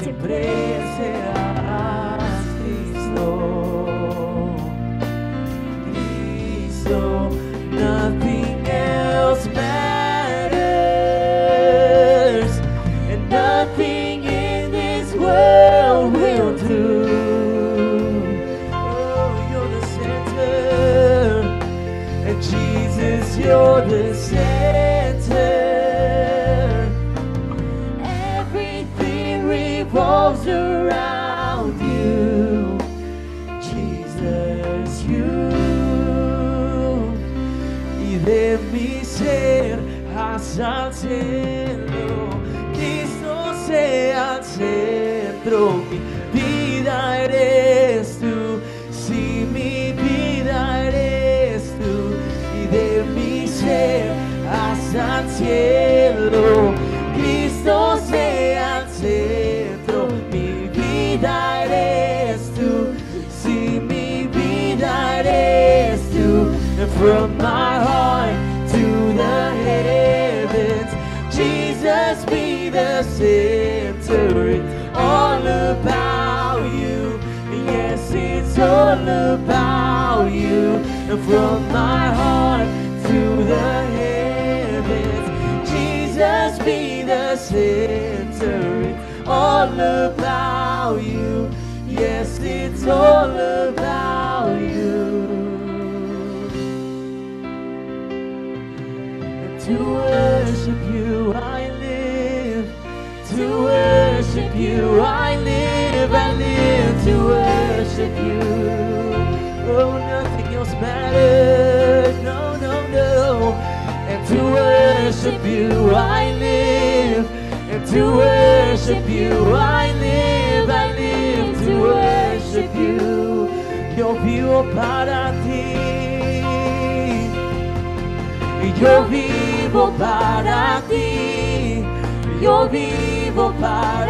sempre. wanna you and from my heart to the heavens. Jesus be the center. It's all about you. Yes, it's all about worship you I live, and to worship you I live, I live to worship you, yo vivo para ti, yo vivo para ti, yo vivo para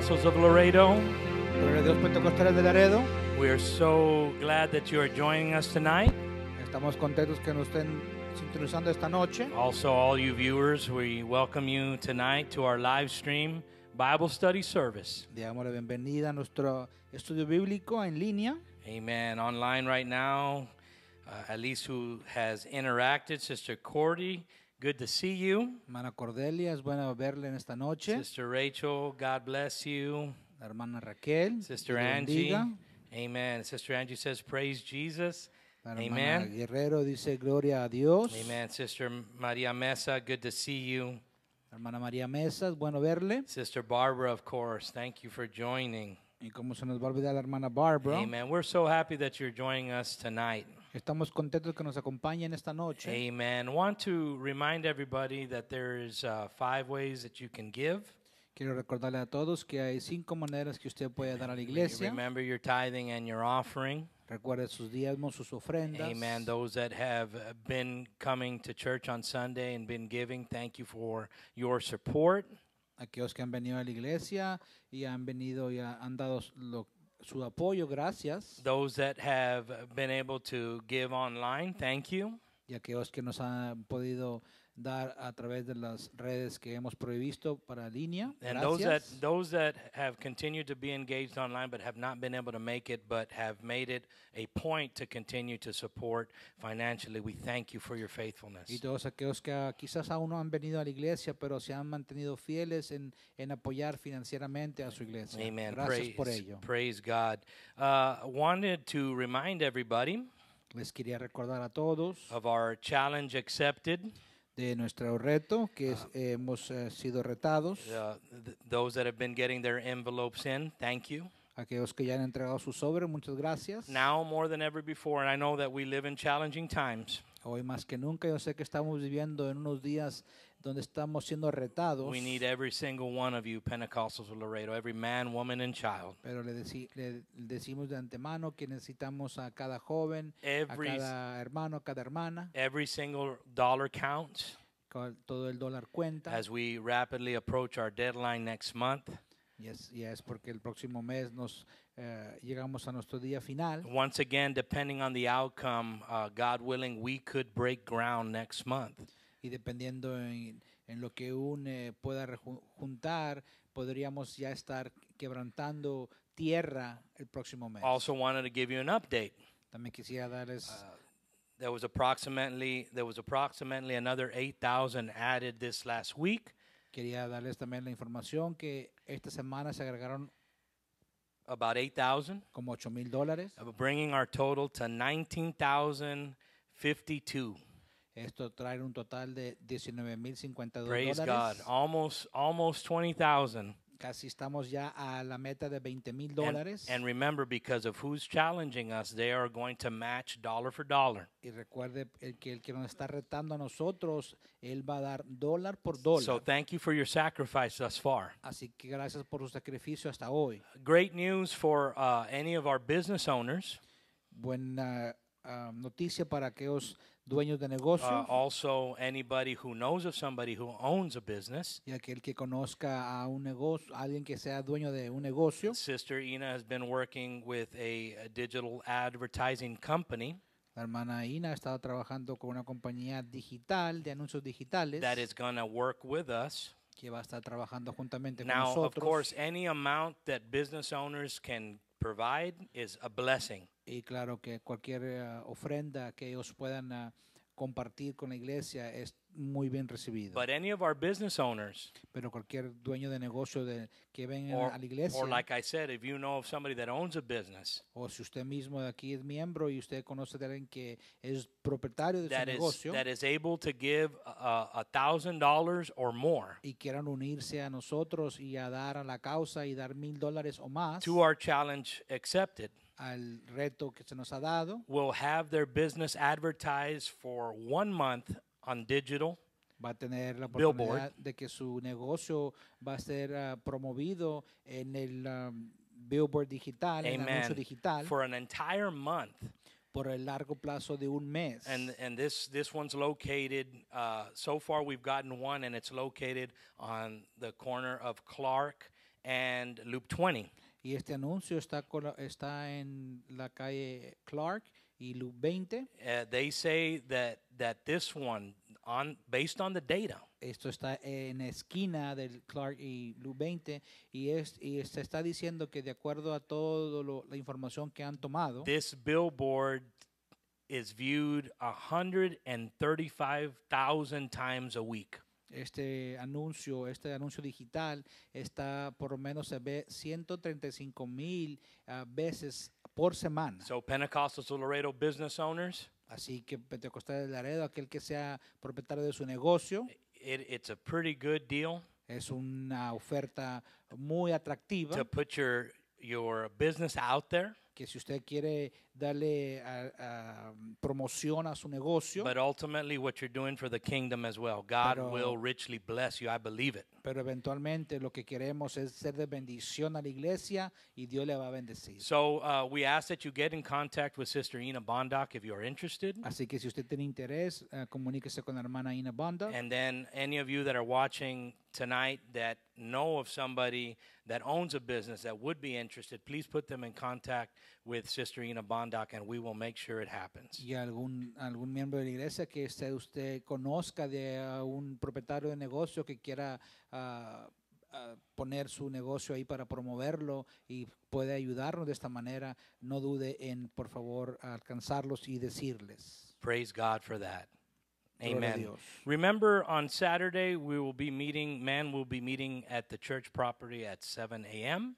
Pentecostals of Laredo. Gloria a Dios Pentecostales de Laredo. We are so glad that you are joining us tonight. Estamos contentos que nos estén sintonizando esta noche. Also, all you viewers, we welcome you tonight to our live stream Bible study service. La bienvenida a nuestro estudio bíblico en línea. Amen. Online right now, uh, at least who has interacted, Sister Cordy, good to see you. Hermana Cordelia, es bueno verle en esta noche. Sister Rachel, God bless you. La hermana Raquel. Sister Angie, amen. Sister Angie says, Praise Jesus. La hermana Amen. Guerrero dice gloria a Dios. Amen. Sister Maria Mesa, good to see you. La hermana María Mesa, es bueno verle. Sister Barbara, of course, thank you for joining. Y como se nos va a olvidar la hermana Barbara, Amen. We're so happy that you're joining us tonight. Estamos contentos que nos acompañen esta noche. Amen. Want to remind everybody that there's uh, five ways that you can give. Quiero recordarle a todos que hay cinco maneras que usted puede dar a la iglesia. Remember your tithing and your offering. Recuerde sus diezmos, sus ofrendas. Amen. Those that have been coming to church on Sunday and been giving, thank you for your support. aquellos que han venido a la iglesia y han venido y ha- han dado lo- su apoyo, gracias. Those that have been able to give online, thank you. Y aquellos que nos han podido dar a través de las redes que hemos previsto para línea, And those that gracias. those that have continued to be engaged online but have not been able to make it but have made it a point to continue to support financially, we thank you for your faithfulness. Y todos aquellos que ah, quizás aún no han venido a la iglesia, pero se han mantenido fieles en, en apoyar financieramente a su iglesia. Amen. Gracias Praise, por ello. praise God. Uh, wanted to remind everybody Les quería recordar a todos of our challenge accepted. De nuestro reto, que es- hemos eh, sido retados. Uh, th- those that have been getting their envelopes in, thank you. Aquellos que ya han entregado su sobre, muchas gracias. Now more than ever before, and I know that we live in challenging times. Hoy más que nunca yo sé que estamos viviendo en unos días donde estamos siendo retados, We need every single one of you, Pentecostals of Laredo, every man, woman, and child. pero le, deci- le decimos de antemano que necesitamos a cada joven, a Every, cada hermano, a cada hermana, every single dollar counts co- todo el dólar cuenta. as we rapidly approach our deadline next month. Yes, yes, porque el próximo mes nos eh, llegamos a nuestro día final. Once again, depending on the outcome, uh, God willing, we could break ground next month. Y dependiendo en, en lo que un eh, pueda juntar, podríamos ya estar quebrantando tierra el próximo mes. Also, wanted to give you an update. También quisiera darles There was approximately there was approximately another 8,000 added this last week, Quería darles también la información que esta semana se agregaron about 8,000, como 8 mil dólares. uh, bringing our total to 19,052. Esto trae un total de 19 mil 52 Praise God, dólares. almost almost 20,000. Casi estamos ya a la meta de 20 mil And, dólares. and remember, because of who's challenging us, they are going to match dollar for dollar. Y recuerde el que el que nos está retando a nosotros, él va a dar dólar por dólar. So thank you for your sacrifice thus far. Así que gracias por su sacrificio hasta hoy. Great news for uh, any of our business owners. Buena ah, noticia para aquellos dueños de negocios Uh, also, anybody who knows of somebody who owns a business. y aquel que conozca a un negocio, alguien que sea dueño de un negocio. Sister Ina has been working with a, a digital advertising company La hermana Ina ha estado trabajando con una compañía digital de anuncios digitales that is going to work with us que va a estar trabajando juntamente con Now, of nosotros. course, any amount that business owners can provide is a blessing. y claro que cualquier eh, ofrenda que ellos puedan ah, compartir con la iglesia es muy bien recibido. But any of our business owners, Pero cualquier dueño de negocio de, que venga or, a la iglesia, or like I said, if you know of somebody that owns a business o si usted mismo de aquí es miembro y usted conoce de alguien que es propietario de su is negocio that is able to give a thousand dollars or more y quieran unirse a nosotros y a dar a la causa y dar mil dólares o más to our challenge accepted, al reto que se nos ha dado, will have their business advertised for one month on digital. Va a tener la Billboard. de que su negocio va a ser ah, promovido en el ah, billboard digital, en el anuncio amen digital, for an entire month. Por el largo plazo de un mes. and and this this one's located uh, so far we've gotten one and it's located on the corner of clark and loop 20 y este anuncio está, está en la calle Clark y Loop 20. uh, they say that that this one on based on the data Esto está en esquina del Clark y Loop 20 y, es, y se está diciendo que de acuerdo a toda la información que han tomado, this billboard is viewed 135,000 times a week. Este anuncio, este anuncio digital está por lo menos se ve 135 mil ah, veces por semana. So Pentecostals of Laredo business owners, Así que Pentecostal de Laredo, aquel que sea propietario de su negocio, it, it's a pretty good deal es una oferta muy atractiva. to put your your business out there, que si usted quiere darle a- a, promoción a su negocio, but ultimately what you're doing for the kingdom as well. God Pero- will richly bless you. I believe it. pero eventualmente lo que queremos es ser de bendición a la iglesia y Dios le va a bendecir. So uh, we ask that you get in contact with Sister Ina Bondoc if you're interested. Así que si usted tiene interés, eh, comuníquese con la hermana Ina Banda. And then any of you that are watching tonight that know of somebody that owns a business that would be interested, please put them in contact with Sister Ina Bondoc and we will make sure it happens. y algún, algún miembro de la iglesia que usted, usted conozca de ah, un propietario de negocio que quiera ah, ah, poner su negocio ahí para promoverlo y puede ayudarnos de esta manera, no dude en, por favor, alcanzarlos y decirles. Praise God for that. Amen. Remember, on Saturday, we will be meeting, man will be meeting at the church property at 7 a.m.,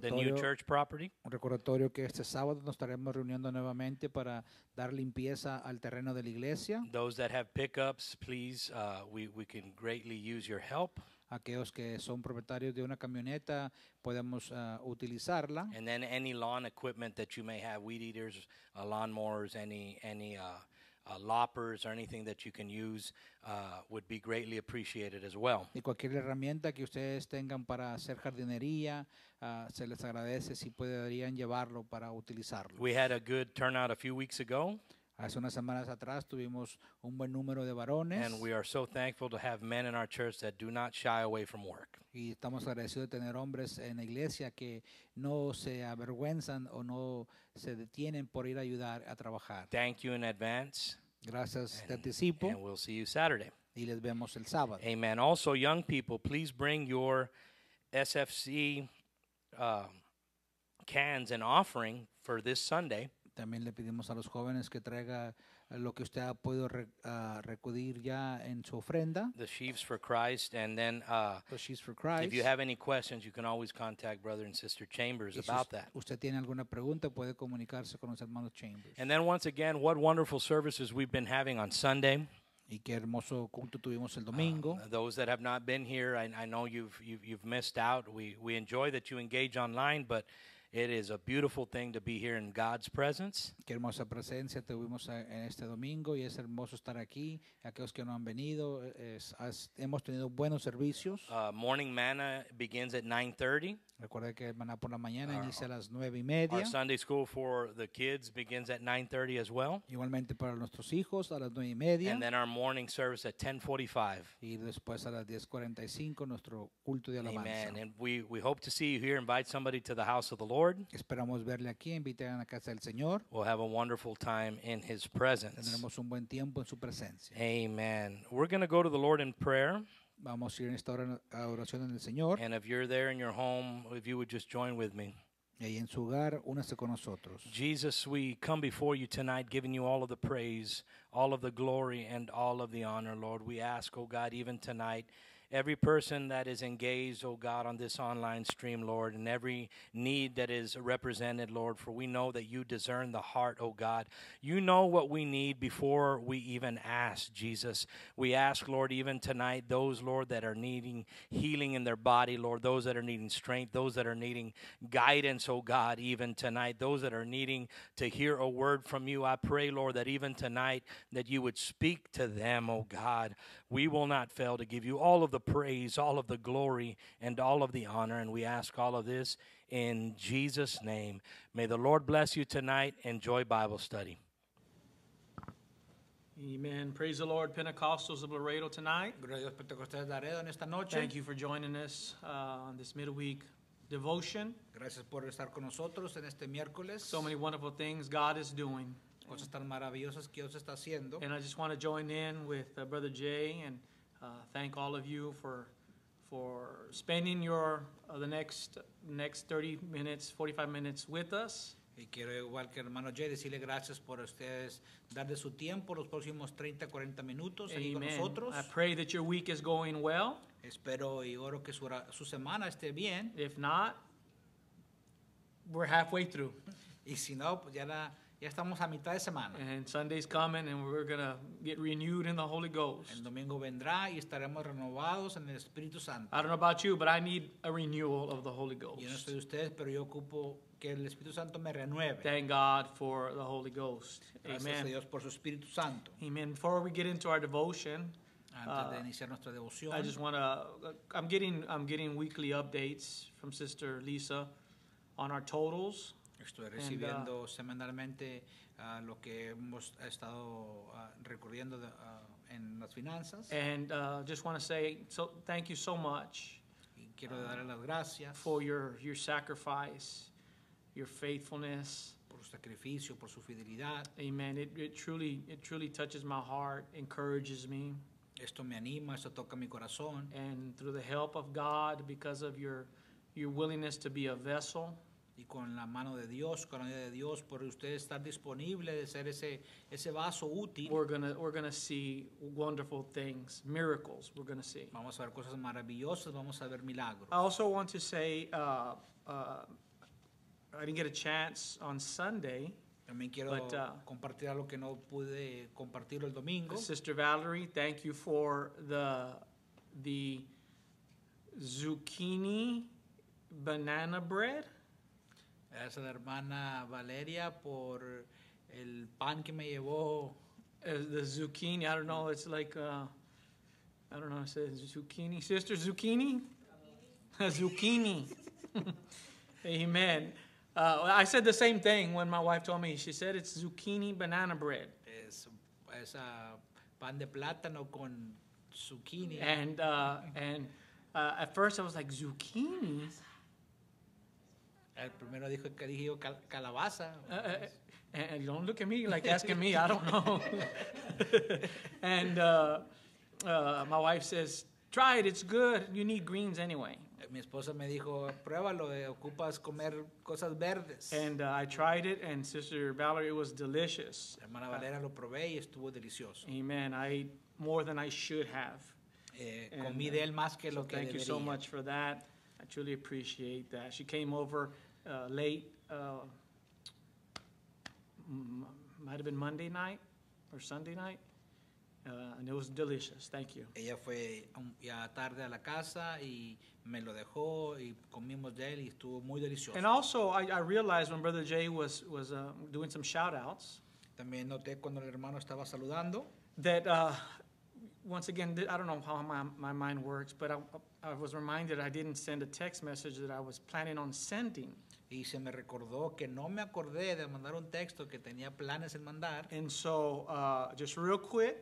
the new church property. un recordatorio que este sábado nos estaremos reuniendo nuevamente para dar limpieza al terreno de la iglesia. Those that have pickups, please, uh, we, we can greatly use your help. Aquellos que son propietarios de una camioneta podemos ah, utilizarla. And then any lawn equipment that you may have, weed eaters, uh, lawnmowers, any any uh, uh, loppers or anything that you can use uh, would be greatly appreciated as well. Y cualquier herramienta que ustedes tengan para hacer jardinería, ah, se les agradece si podrían llevarlo para utilizarlo. We had a good turnout a few weeks ago, Hace unas semanas atrás tuvimos un buen número de varones and we are so thankful to have men in our church that do not shy away from work. y estamos agradecidos de tener hombres en la iglesia que no se avergüenzan o no se detienen por ir a ayudar a trabajar. Thank you in advance, Gracias de anticipo and we'll see you Saturday. y les vemos el sábado. Amen. Also, young people, please bring your SFC uh, cans and offering for this Sunday. También le pedimos a los jóvenes que traiga eh, lo que usted ha podido re- ah, recudir ya en su ofrenda. the Sheaves for Christ, and then uh, Los Sheaves for Christ. if you have any questions, you can always contact Brother and Sister Chambers Y si about that. usted tiene alguna pregunta, puede comunicarse con los hermanos Chambers. And then once again, what wonderful services we've been having on Sunday. y qué hermoso culto tuvimos el domingo. Uh, those that have not been here, I, I know you've, you've you've missed out. We we enjoy that you engage online, but it is a beautiful thing to be here in God's presence. qué hermosa presencia tuvimos a- en este domingo y es hermoso estar aquí. Aquellos que no han venido, eh, es- has- hemos tenido buenos servicios. Uh, morning manna begins at 9:30. Recuerda que el maná por la mañana Our- inicia a las nueve y Our media. Sunday school for the kids begins at 9:30 as well, Igualmente para nuestros hijos a las nueve y media. and then our morning service at 10:45. Y después a las 10.45 nuestro culto de alabanza. Amen. And we, we hope to see you here. Invite somebody to the house of the Lord. Esperamos verle aquí, invitar a la casa del Señor. We'll have a wonderful time in His presence. Tendremos un buen tiempo en su presencia. Amen. We're going to go to the Lord in prayer. Vamos a ir en esta hora a oración en el Señor. And if you're there in your home, if you would just join with me. Y ahí en su hogar, únase con nosotros. Jesus, we come before you tonight giving you all of the praise, all of the glory, and all of the honor, Lord. We ask, oh God, even tonight, every person that is engaged, oh God, on this online stream, Lord, and every need that is represented, Lord, for we know that you discern the heart, oh God. You know what we need before we even ask, Jesus. We ask, Lord, even tonight, those, Lord, that are needing healing in their body, Lord, those that are needing strength, those that are needing guidance, oh God, even tonight, those that are needing to hear a word from you. I pray, Lord, that even tonight that you would speak to them, oh God. We will not fail to give you all of the praise, all of the glory, and all of the honor. And we ask all of this in Jesus' name. May the Lord bless you tonight. Enjoy Bible study. Amen. Praise the Lord, Pentecostals of Laredo tonight. Gloria a de Laredo en esta noche. Thank you for joining us uh, on this midweek devotion. Gracias por estar con nosotros en este miércoles. So many wonderful things God is doing. Cosas tan maravillosas que Dios está haciendo. And I just want to join in with uh, Brother Jay and uh, thank all of you for for spending your uh, the next next 30 minutes, 45 minutes with us. Y quiero, igual que hermano Jay, decirle gracias por ustedes su tiempo los próximos 30, 40 minutos aquí con nosotros. I pray that your week is going well. Espero y oro que su, su semana esté bien. If not, we're halfway through. Y si no, pues ya, la- ya estamos a mitad de semana. And Sunday's coming and we're going to get renewed in the Holy Ghost. El domingo vendrá y estaremos renovados en el Espíritu Santo. I don't know about you, but I need a renewal of the Holy Ghost. Yo no sé de ustedes, pero yo ocupo que el Espíritu Santo me renueve. Thank God for the Holy Ghost. Gracias a Amen. Dios por su Espíritu Santo. Amen. Before we get into our devotion, Antes de Ah, iniciar nuestra devoción, I just want to. I'm getting I'm getting weekly updates from Sister Lisa on our totals. Estoy uh, semanalmente ah, lo que hemos estado ah, recurriendo de- ah, en las finanzas. And uh, just want to say so. Thank you so much Y quiero darle las gracias for your your sacrifice, your faithfulness. por su sacrificio, por su fidelidad. Amen. It, it truly it truly touches my heart, encourages me. Esto me anima, esto toca mi corazón. and through the help of God, because of your your willingness to be a vessel, Y con la mano de Dios, con la ayuda de Dios, por usted estar disponible de ser ese, ese vaso útil, we're gonna we're gonna see wonderful things, miracles. We're gonna see. vamos a ver cosas maravillosas, vamos a ver milagros. I also want to say uh, uh, I didn't get a chance on Sunday. También quiero But, uh, compartir algo que no pude compartir el domingo. Sister Valerie, thank you for the the zucchini banana bread. Gracias a la hermana Valeria por el pan que me llevó. Uh, the zucchini, I don't know, it's like, uh, I don't know, it says zucchini. Sister Zucchini? zucchini. Amen. Uh, I said the same thing when my wife told me. She said it's zucchini banana bread. Es, es, ah, pan de plátano con zucchini. And, uh, and uh, at first I was like, zucchini? El primero dijo que dije yo cal- calabaza. Uh, uh, and, and don't look at me like asking me, I don't know. and uh, uh, my wife says, try it, it's good. You need greens anyway. Mi esposa me dijo, pruébalo, eh, ocupas comer cosas verdes. And uh, I tried it, and Sister Valerie, it was delicious. Hermana Valera lo probé y estuvo delicioso. Amen. I ate more than I should have. Eh, comí uh, de él más que So lo que thank you so much for that. I truly appreciate that. She came over uh, late, uh, m- might have been Monday night or Sunday night, uh, and it was delicious. Thank you. Ella fue ya tarde a la casa y me lo dejó y comimos de él y estuvo muy delicioso. And also, I, I realized when Brother Jay was, was uh, doing some shout outs También noté cuando el hermano estaba saludando that, uh, once again, th- I don't know how my, my mind works, but I, I was reminded I didn't send a text message that I was planning on sending. Y se me recordó que no me acordé de mandar un texto que tenía planes en mandar And so, uh, just real quick,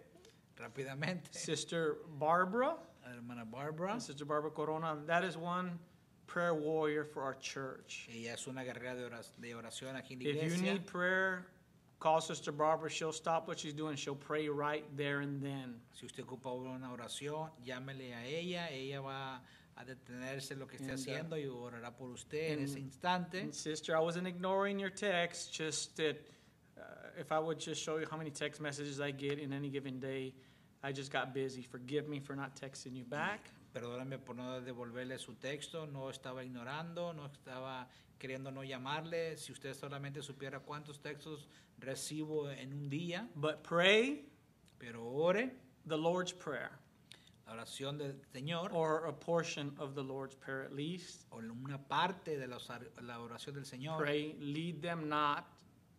rápidamente. Sister Barbara, hermana Barbara, Sister Barbara Corona, that is one prayer warrior for our church. ella es una guerrera de oración aquí en la If you iglesia. need prayer, call Sister Barbara, she'll stop what she's doing. She'll pray right there and then. Si usted ocupa una oración, llámele a ella, ella va a detenerse lo que esté uh, haciendo y orará por usted en ese instante. And sister, I wasn't ignoring your text, just that uh, if I would just show you how many text messages I get in any given day, I just got busy. Forgive me for not texting you back. Perdóname por no devolverle su texto, no estaba ignorando, no estaba queriendo no llamarle. Si usted solamente supiera cuántos textos recibo en un día, But pray pero ore the Lord's Prayer, oración del Señor or a portion of the Lord's Prayer at least. o una parte de la oración del Señor. Pray, lead them not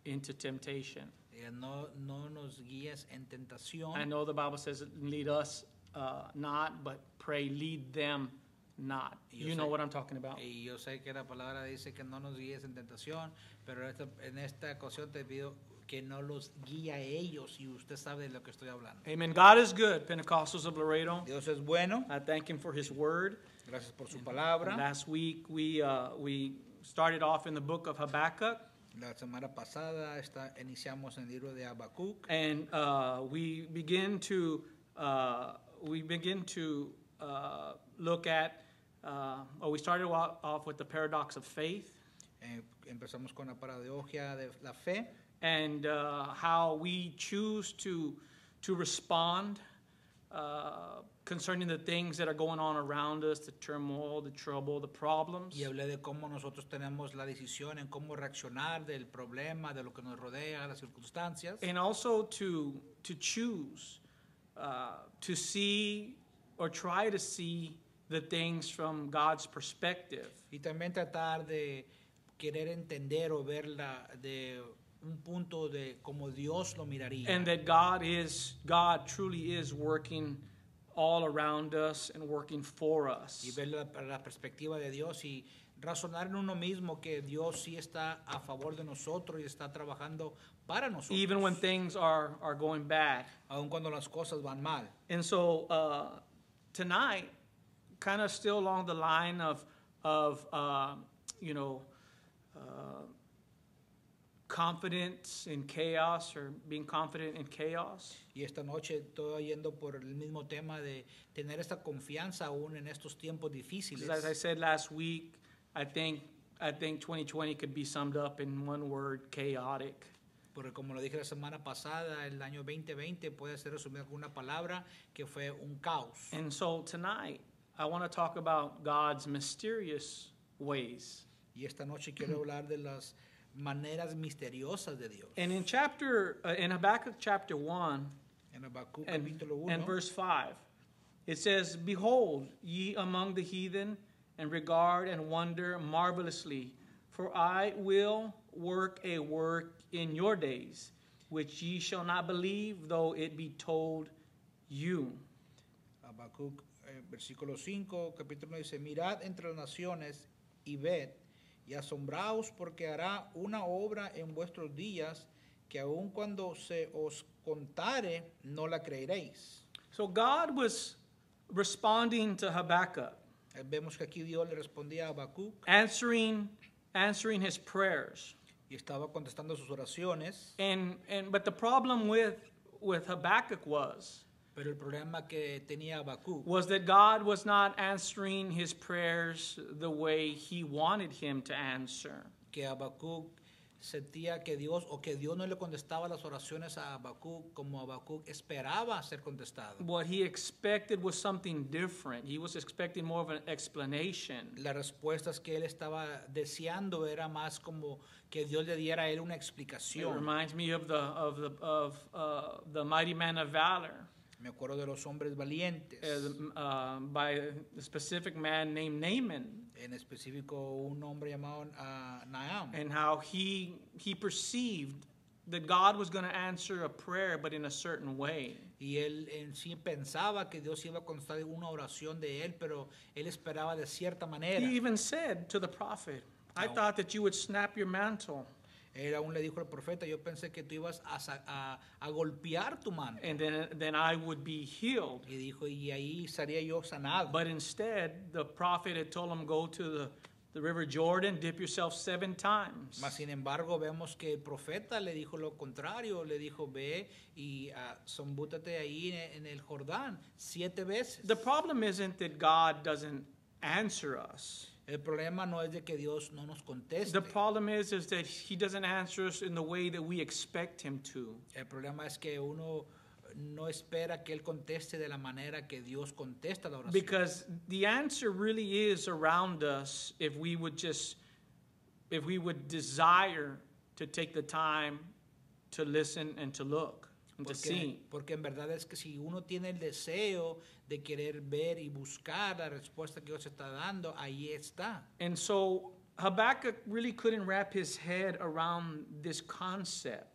into temptation. Eh, No, no nos guíes en tentación. I know the Bible says, lead us uh, not, but pray, lead them not. Yo You know what I'm talking about. Y yo sé que la palabra dice que no nos guíes en tentación, pero esta- en esta ocasión te pido que no los guíe a ellos y usted sabe de lo que estoy hablando. Amen. God is good, Pentecostals of Laredo. Dios es bueno, I thank Him for His word. gracias por su palabra. Last week we uh, we started off in the book of Habakkuk, La semana pasada está, iniciamos en el libro de Habacuc and uh, we begin to uh, we begin to uh, look at. Uh, or we started off with the paradox of faith eh, empezamos con la paradoja de la fe and uh, how we choose to to respond uh, concerning the things that are going on around us, the turmoil, the trouble, the problems. y hablé de cómo nosotros tenemos la decisión en cómo reaccionar del problema, de lo que nos rodea, las circunstancias. and also to to choose uh, to see or try to see the things from God's perspective. Y también tratar de querer entender o verla de un punto de como Dios lo miraría. And that God is God truly is working all around us and working for us. y ver la, la perspectiva de Dios y razonar en uno mismo que Dios sí está a favor de nosotros y está trabajando para nosotros. Even when things are, are going bad. aun cuando las cosas van mal. And so uh, tonight, kind of still along the line of, of uh, you know, uh, confidence in chaos or being confident in chaos. Y esta noche estoy yendo por el mismo tema de tener esta confianza aún en estos tiempos difíciles. As I said last week, I think, I think 2020 could be summed up in one word, chaotic. Porque como lo dije la semana pasada, el año 2020 puede ser resumido con una palabra que fue un caos. And so tonight, I want to talk about God's mysterious ways. Y esta noche quiero hablar de las maneras misteriosas de Dios. And in chapter, uh, in Habakkuk chapter 1, En Habacuc and, capítulo 1, and verse 5. It says, Behold, ye among the heathen, and regard and wonder marvelously, for I will work a work in your days, which ye shall not believe, though it be told you. Habacuc, eh, versículo 5, capítulo 1 dice, mirad entre las naciones y ved, y asombraos porque hará una obra en vuestros días que aun cuando se os contare, no la creeréis. So God was responding to Habakkuk, Eh, Vemos que aquí Dios le respondía a Habacuc answering, answering his prayers. y estaba contestando sus oraciones, And, and, but the problem with, with Habakkuk was, pero el problema que tenía Habacuc was that God was not answering his prayers the way he wanted him to answer. que Habacuc sentía que Dios o que Dios no le contestaba las oraciones a Habacuc como Habacuc esperaba ser contestado. What he expected was something different. He was expecting more of an explanation. Las respuestas que él estaba deseando era más como que Dios le diera a él una It explicación. reminds me of the of the of uh, the mighty man of valor, Me acuerdo de los hombres valientes, uh, uh, by a specific man named Naaman, en específico un hombre llamado ah, Naam, and how he he perceived that God was going to answer a prayer, but in a certain way. y él en sí pensaba que Dios iba a contestar una oración de él, pero él esperaba de cierta manera. He even said to the prophet, I No. thought that you would snap your mantle Él aún le dijo al profeta, yo pensé que tú ibas a, a- a golpear tu mano. and then, then I would be healed. Y dijo, y ahí estaría yo sanado. But instead, the prophet had told him, Go to the the River Jordan, dip yourself seven times. Mas sin embargo vemos que el profeta le dijo lo contrario, le dijo ve y uh, zombútate ahí en, en el Jordán siete veces. The problem isn't that God doesn't answer us. El problema no es de que Dios no nos conteste. The problem is is that he doesn't answer us in the way that we expect him to. El problema es que uno no espera que él conteste de la manera que Dios contesta la oración. Because the answer really is around us if we would just if we would desire to take the time to listen and to look Porque, see. porque en verdad es que si uno tiene el deseo de querer ver y buscar la respuesta que Dios está dando, ahí está. And so Habakkuk really couldn't wrap his head around this concept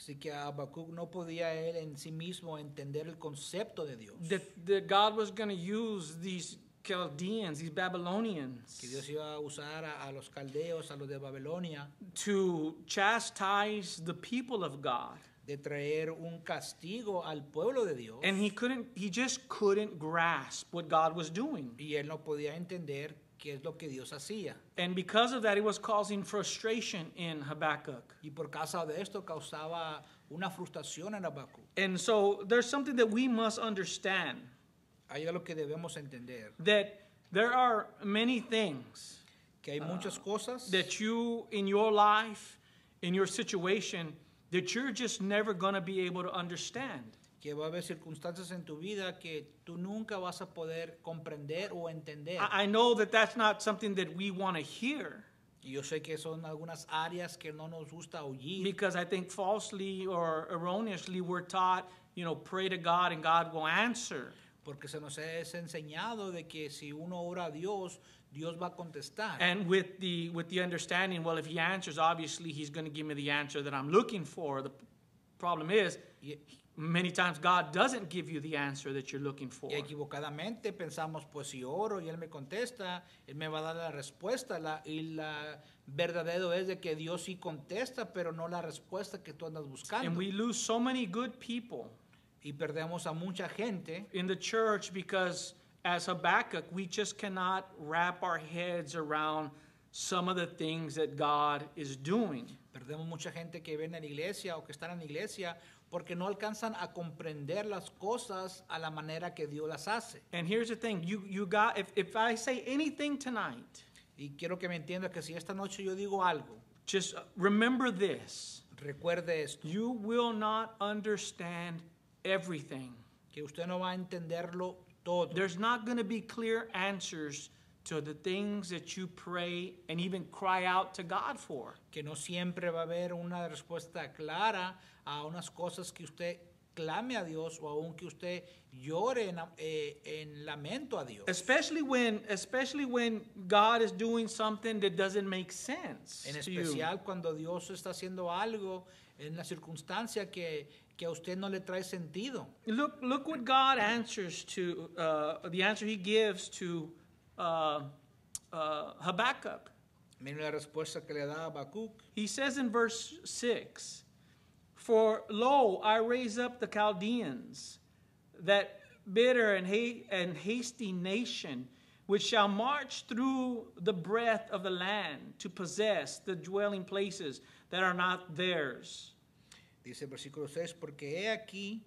Así que Habacuc no podía él en sí mismo entender el concepto de Dios. that, that God was going to use these Chaldeans, these Babylonians, Que Dios iba a usar a, a los caldeos, a los de Babilonia, to chastise the people of God. De traer un castigo al pueblo de Dios. And he couldn't, he just couldn't grasp what God was doing. Y él no podía entender qué es lo que Dios hacía. And because of that, it was causing frustration in Habakkuk. Y por causa de esto causaba una frustración en Habacuc. And so there's something that we must understand Hay algo que debemos entender, that there are many things que hay muchas ah, cosas that you, in your life, in your situation, that you're just never going to be able to understand. que va a haber circunstancias en tu vida que tú nunca vas a poder comprender o entender. I, I know that that's not something that we want to hear Y yo sé que son algunas áreas que no nos gusta oír. because I think falsely or erroneously we're taught, you know, pray to God and God will answer. Porque se nos es enseñado de que si uno ora a Dios, Dios va a contestar. And with the with the understanding, well, if he answers, obviously he's going to give me the answer that I'm looking for. The problem is, many times God doesn't give you the answer that you're looking for. y equivocadamente pensamos, pues si oro y Él me contesta, Él me va a dar la respuesta. La, y la verdadero es de que Dios sí contesta, pero no la respuesta que tú andas buscando. And we lose so many good people y perdemos a mucha gente in the church because as Habakkuk, we just cannot wrap our heads around some of the things that God is doing. Perdemos mucha gente que viene a la iglesia o que están en la iglesia porque no alcanzan a comprender las cosas a la manera que Dios las hace. And here's the thing, you you got if, if I say anything tonight, Y quiero que me entienda que si esta noche yo digo algo, just remember this. recuerde esto, You will not understand everything. que usted no va a entenderlo todo. There's not going to be clear answers to the things that you pray and even cry out to God for. Que no siempre va a haber una respuesta clara a unas cosas que usted clame a Dios o aun que usted llore en, eh, en lamento a Dios. Especially when especially when God is doing something that doesn't make sense En to you. especial cuando Dios está haciendo algo en la circunstancia que, que a usted no le trae sentido. Look look what God answers to uh, the answer he gives to uh, uh, Habakkuk. La respuesta que le da Habacuc. He says in verse 6 For lo, I raise up the Chaldeans, that bitter and, ha- and hasty nation, which shall march through the breadth of the land to possess the dwelling places that are not theirs. Dice el versículo 6, porque he aquí,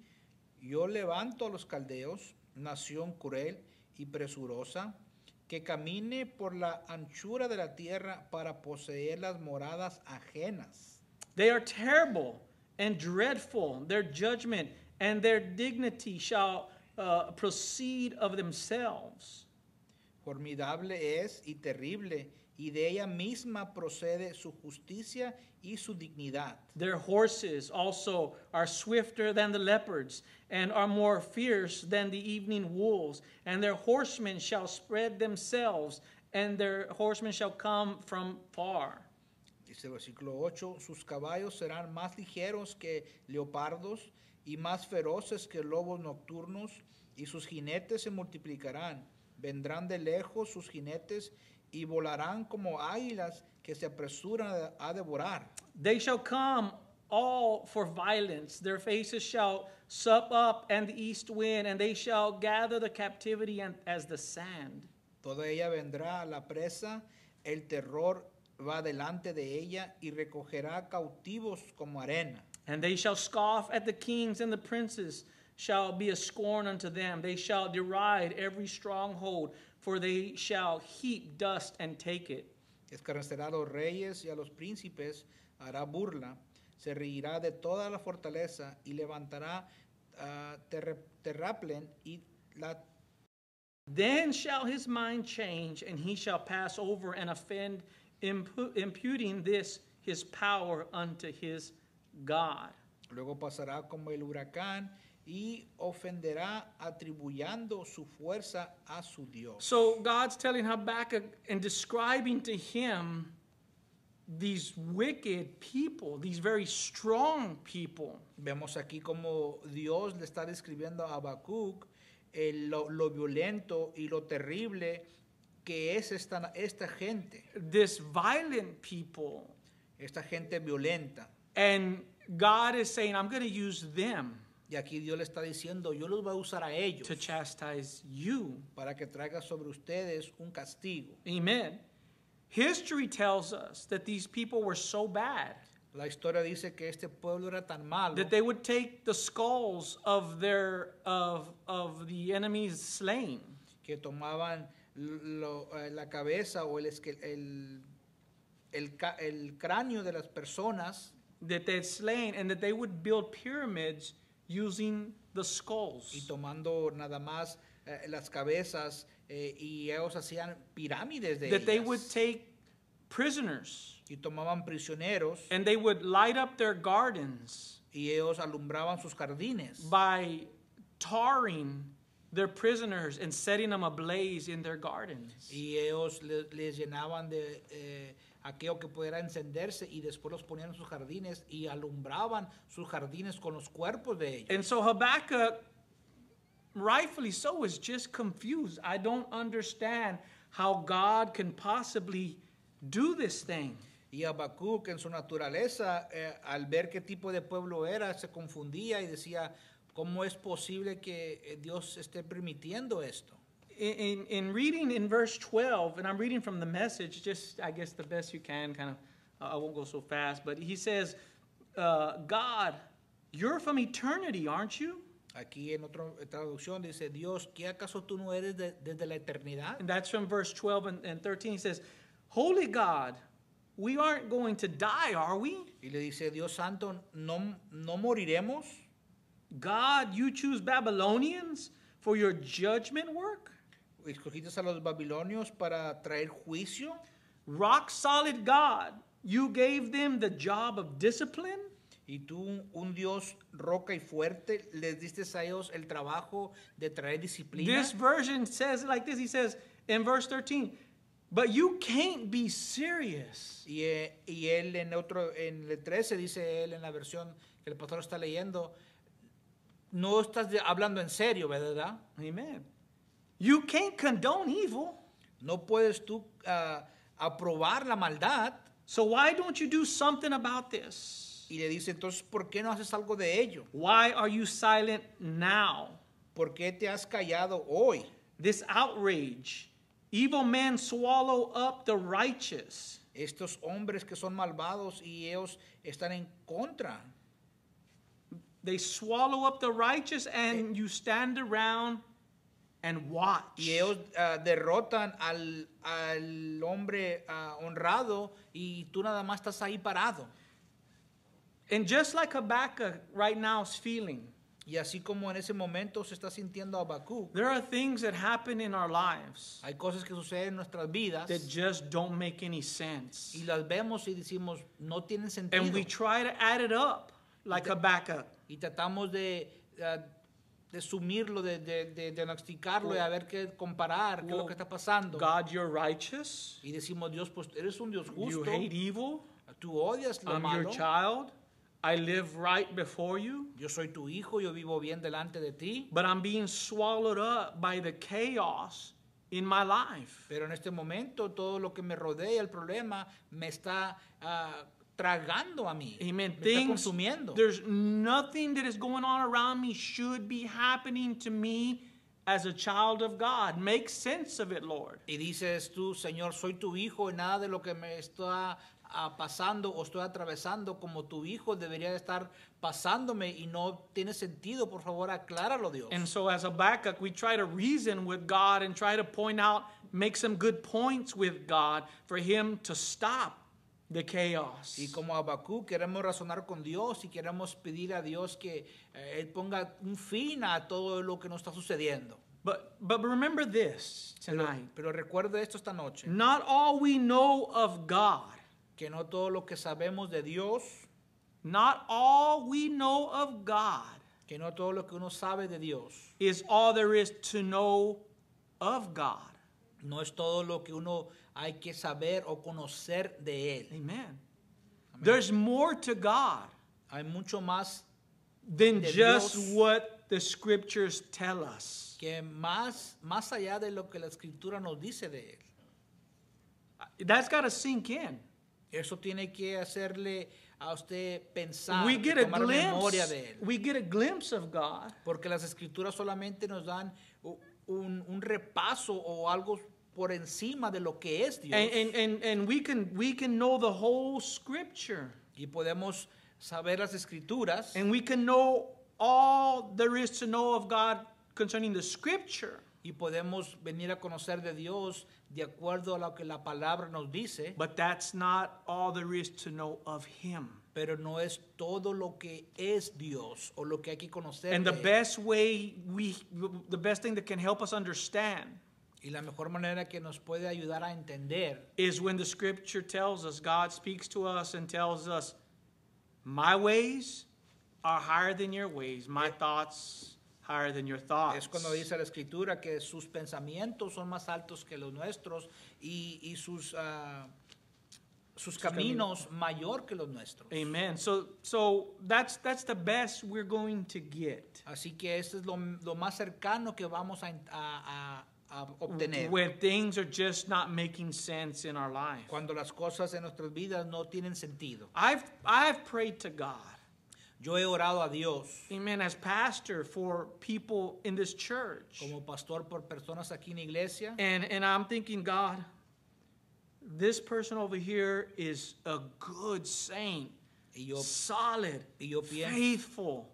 yo levanto a los caldeos, nación cruel y presurosa, que camine por la anchura de la tierra para poseer las moradas ajenas. They are terrible and dreadful. Their judgment and their dignity shall uh, proceed of themselves. Formidable es y terrible, y de ella misma procede su justicia y su dignidad. Their horses also are swifter than the leopards, and are more fierce than the evening wolves. And their horsemen shall spread themselves, and their horsemen shall come from far. Dice el versículo 8, sus caballos serán más ligeros que leopardos y más feroces que lobos nocturnos, y sus jinetes se multiplicarán. Vendrán de lejos sus jinetes y volarán como águilas que se apresuran a devorar. They shall come all for violence. Their faces shall sup up and the east wind, and they shall gather the captivity and, as the sand. Toda ella vendrá a la presa el terror va delante de ella y recogerá cautivos como arena. And they shall scoff at the kings, and the princes shall be a scorn unto them. They shall deride every stronghold, for they shall heap dust and take it. Escarnecerá a los reyes y a los príncipes, hará burla, se reirá de toda la fortaleza y levantará ah, terre- terraplen y la Then shall his mind change, and he shall pass over and offend, impu- imputing this his power unto his God. Luego pasará como el huracán y ofenderá atribuyendo su fuerza a su Dios. So God's telling Habakkuk and describing to him these wicked people, these very strong people. Vemos aquí como Dios le está describiendo a Habacuc el- lo, lo violento y lo terrible que es esta, esta gente, this violent people. esta gente violenta. And God is saying, I'm going to use them Y aquí Dios le está diciendo, yo los voy a usar a ellos to chastise you. para que traiga sobre ustedes un castigo. Amen. History tells us that these people were so bad La historia dice que este pueblo era tan malo that they would take the skulls of their of of the enemies slain que tomaban lo- eh, la cabeza o el, esque- el, el ca- el cráneo de las personas that they'd slain and that they would build pyramids using the skulls. y tomando nada más eh, las cabezas eh, y ellos hacían pirámides de That they would take prisoners. Y tomaban prisioneros. And they would light up their gardens. Y ellos alumbraban sus jardines. By tarring their prisoners and setting them ablaze in their gardens. y ellos le- les llenaban de eh, aquello que pudiera encenderse y después los ponían en sus jardines y alumbraban sus jardines con los cuerpos de ellos. And so Habakkuk, rightfully so, is just confused. I don't understand how God can possibly do this thing. Y Habacuc en su naturaleza, eh, al ver qué tipo de pueblo era, se confundía y decía, ¿cómo es posible que eh, Dios esté permitiendo esto? In, in, in reading in verse 12, and I'm reading from the message, just I guess the best you can, kind of, uh, I won't go so fast, but he says, uh, God, you're from eternity, aren't you? Aquí en otra traducción dice, Dios, ¿qué acaso tú no eres de- desde la eternidad? And that's from verse 12 and, and 13. He says, Holy God, we aren't going to die, are we? Y le dice, Dios santo, ¿no, no moriremos? God, you choose Babylonians for your judgment work? ¿Escogiste a los babilonios para traer juicio? Rock solid God, you gave them the job of discipline? Y tú, un Dios roca y fuerte, les diste a ellos el trabajo de traer disciplina. This version says like this He says in verse 13, But you can't be serious. Y, eh, y él en otro, en el 13 dice él en la versión que el pastor está leyendo, no estás hablando en serio, ¿verdad? Amen. You can't condone evil. No puedes tú ah, aprobar la maldad. So why don't you do something about this? Y le dice, entonces, ¿por qué no haces algo de ello? Why are you silent now? ¿Por qué te has callado hoy? This outrage. Evil men swallow up the righteous. Estos hombres que son malvados y ellos están en contra. They swallow up the righteous, and you stand around and watch. Y ellos ah, derrotan al, al hombre ah, honrado y tú nada más estás ahí parado. And just like Habakkuk right now is feeling, Y así como en ese momento se está sintiendo Habacuc, there are things that happen in our lives hay cosas que suceden en nuestras vidas that just don't make any sense. y las vemos y decimos, no tienen sentido. And we try to add it up like Habakkuk. Y tratamos de, ah, de sumirlo, de, de, de diagnosticarlo y a ver qué comparar, qué es lo que está pasando. God, you're righteous. Y decimos, Dios, pues eres un Dios You justo, hate evil. tú odias lo I'm your malo. child. I live right before you. Yo soy tu hijo, yo vivo bien delante de ti. But I'm being swallowed up by the chaos in my life. Pero en este momento todo lo que me rodea, el problema, me está ah, tragando a mí. Amen. Me está Things, consumiendo. there's nothing that is going on around me should be happening to me as a child of God. Make sense of it, Lord. Y dices tú, Señor, soy tu hijo y nada de lo que me está ah, pasando o estoy atravesando como tu hijo debería estar pasándome y no tiene sentido. Por favor, acláralo, Dios. And so, as a Habakkuk, we try to reason with God and try to point out, make some good points with God for Him to stop the chaos. Y como Abacú queremos razonar con Dios y queremos pedir a Dios que eh, Él ponga un fin a todo lo que nos está sucediendo. But, but remember this Pero, tonight. pero recuerde esto esta noche, Not all we know of God, que no todo lo que sabemos de Dios, not all we know of God que no todo lo que uno sabe de Dios, is all there is to know of God. No es todo lo que uno hay que saber o conocer de Él. Amen. There's more to God Hay mucho más than just Dios. what the scriptures tell us. que más, más allá de lo que la escritura nos dice de Él. That's got to sink in. Eso tiene que hacerle a usted pensar, We get a tomar memoria glimpse. de Él. We get a glimpse of God. Porque las escrituras solamente nos dan un, un repaso o algo por encima de lo que es Dios. And, and, and, and we can we can know the whole scripture. y podemos saber las escrituras And we can know all there is to know of God concerning the scripture. y podemos venir a conocer de Dios de acuerdo a lo que la palabra nos dice, But that's not all there is to know of him. pero no es todo lo que es Dios o lo que hay que conocer. And the best way we the best thing that can help us understand y la mejor manera que nos puede ayudar a entender is when the scripture tells us, God speaks to us and tells us, My ways are higher than your ways, my thoughts higher than your thoughts. Es cuando dice la escritura que sus pensamientos son más altos que los nuestros y, y sus, ah, sus caminos mayor que los nuestros. Amen. So so that's that's the best we're going to get. Así que eso es lo, lo más cercano que vamos a, a- a- obtener. When things are just not making sense in our life. Cuando las cosas en nuestras vidas no tienen sentido. I've I've prayed to God. Yo he orado a Dios Amen. As pastor for people in this church. como pastor por personas aquí en iglesia And and I'm thinking, God, this person over here is a good saint, y yo, solid, y yo pienso, faithful.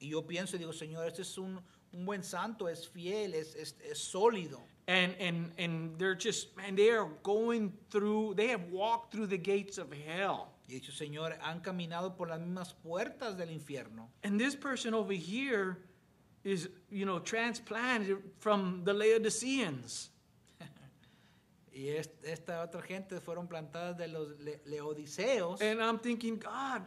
y yo pienso digo, Señor, este es un, un buen santo, es fiel, es, es, es sólido. And and and they're just man, they are going through, they have walked through the gates of hell. Y dicho, Señor, han caminado por las mismas puertas del infierno. And this person over here is, you know, transplanted from the Laodiceans. Y es- esta otra gente fueron plantadas de los le- leodiceos. And I'm thinking, God,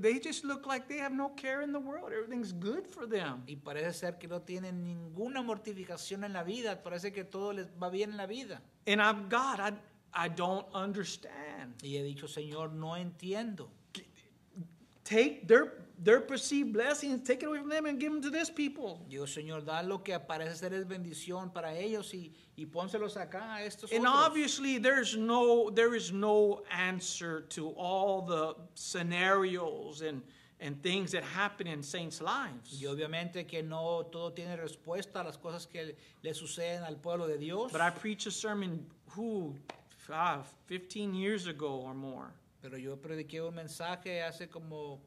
they just look like they have no care in the world. Everything's good for them. Y parece ser que no tienen ninguna mortificación en la vida. Parece que todo les va bien en la vida. And I'm God, I I don't understand. Y he dicho, Señor, no entiendo. Take their their perceived blessings, take it away from them and give them to this people. Digo, Señor, da lo que parece ser es bendición para ellos y, y pónselos acá a estos And otros. obviously there's no there is no answer to all the scenarios and and things that happen in saints' lives. Y obviamente que no todo tiene respuesta a las cosas que le suceden al pueblo de Dios. But I preached a sermon who ah, 15 years ago or more. Pero yo prediqué un mensaje hace como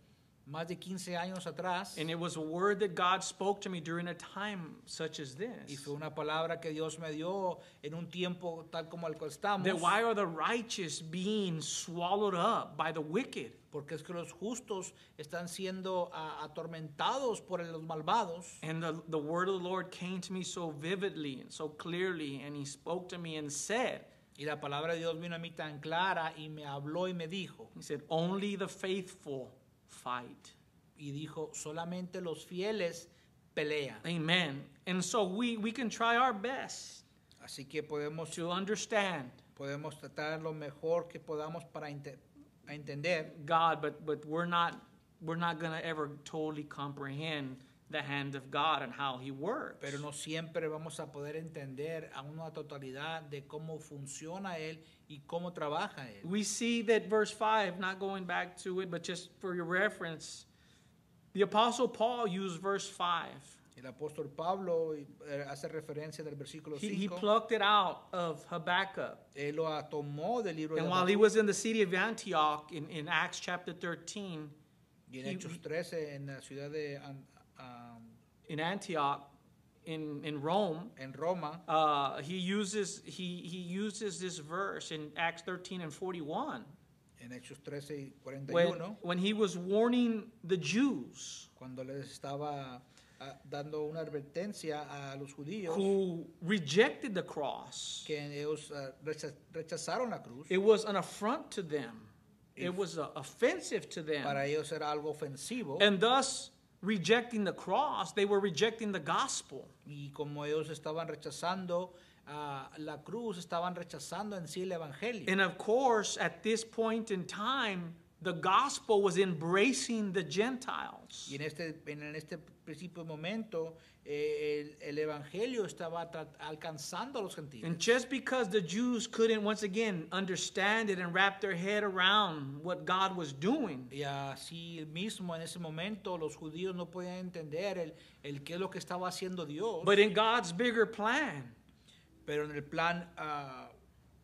más de 15 años atrás. And it was a word that God spoke to me during a time such as Y this. fue una palabra que Dios me dio en un tiempo tal como el que estamos. That why are the righteous being swallowed up by the wicked? Porque es que los justos están siendo ah, atormentados por los malvados. And the, the word of the Lord came to me so vividly and so clearly, and he spoke to me and said, Y la palabra de Dios vino a mí tan clara y me habló y me dijo. He said, Only the faithful fight. Y dijo, solamente los fieles pelean. Amen. And so we, we can try our best Así que podemos, to understand podemos tratar lo mejor que podamos para ente- a entender. God, but, but we're not, we're not going to ever totally comprehend the hand of God and how he works. Pero no siempre vamos a poder entender a una totalidad de cómo funciona Él y cómo trabaja Él. We see that verse 5, not going back to it, but just for your reference, the Apostle Paul used verse 5 El apóstol Pablo eh, hace referencia del versículo He, he plucked it out of Habakkuk. Él lo tomó del libro de And while he was in the city of Antioch in, in Acts chapter 13, y en he- Hechos 13 en la ciudad de An- am, in Antioch, in, in Rome, en Roma, uh, he uses he, he uses this verse in Acts 13 and 41 en Hechos 13 y when, 41, when he was warning the Jews cuando les estaba ah, dando una advertencia a los judíos who rejected the cross. que ellos recha- rechazaron la cruz. It was an affront to them. It was uh, offensive to them. Para ellos era algo ofensivo. And thus, rejecting the cross, they were rejecting the gospel. Y como ellos estaban rechazando ah, la cruz, estaban rechazando en sí el evangelio. And of course, at this point in time, the gospel was embracing the Gentiles. Y en este, en este principio momento, eh, el, el evangelio estaba alcanzando a los gentiles. And just because the Jews couldn't, once again, understand it and wrap their head around what God was doing, Y así mismo en ese momento los judíos no podían entender el, el qué es lo que estaba haciendo Dios. but in God's bigger plan, pero en el plan, ah,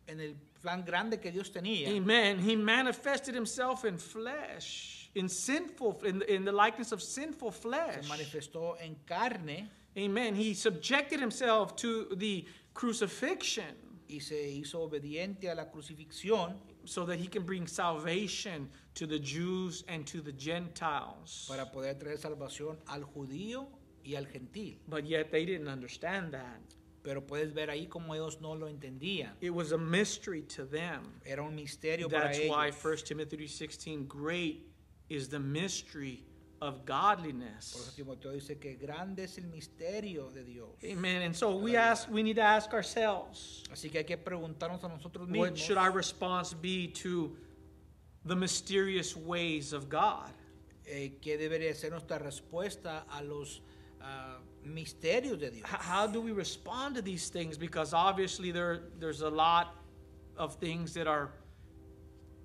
en el plan grande que Dios tenía, amen, He manifested Himself in flesh, in sinful, in the, in the likeness of sinful flesh. se manifestó en carne Amen. He subjected Himself to the crucifixion y se hizo obediente a la crucifixión so that He can bring salvation to the Jews and to the Gentiles. para poder traer salvación al judío y al gentil. But yet they didn't understand that. Pero puedes ver ahí como ellos no lo entendían. It was a mystery to them. Era un misterio para ellos. That's why 1 Timothy 3:16 great is the mystery of Por eso godliness. Timoteo dice que grande es el misterio de Dios. Amen. And so we ask we need to ask ourselves, Así que hay que preguntarnos a nosotros what should our response be to the mysterious ways of God? eh, qué debería ser nuestra respuesta a los ah, misterios de Dios. How do we respond to these things? Because obviously there there's a lot of things that are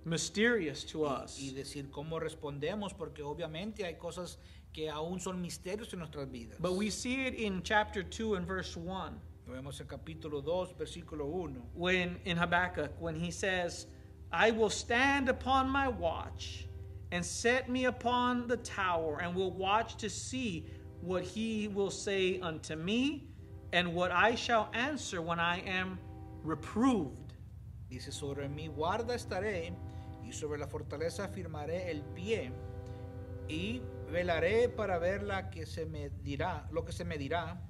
mysterious to us. y decir cómo respondemos, porque obviamente hay cosas que aún son misterios en nuestras vidas. But we see it in chapter 2 and verse 1. Lo vemos en capítulo 2, versículo 1. when in Habakkuk when he says, I will stand upon my watch and set me upon the tower and will watch to see what he will say unto me and what I shall answer when I am reproved. Dice, sobre mi guarda estaré y sobre la fortaleza firmaré el pie y velaré para ver la que se me dirá, lo que se me dirá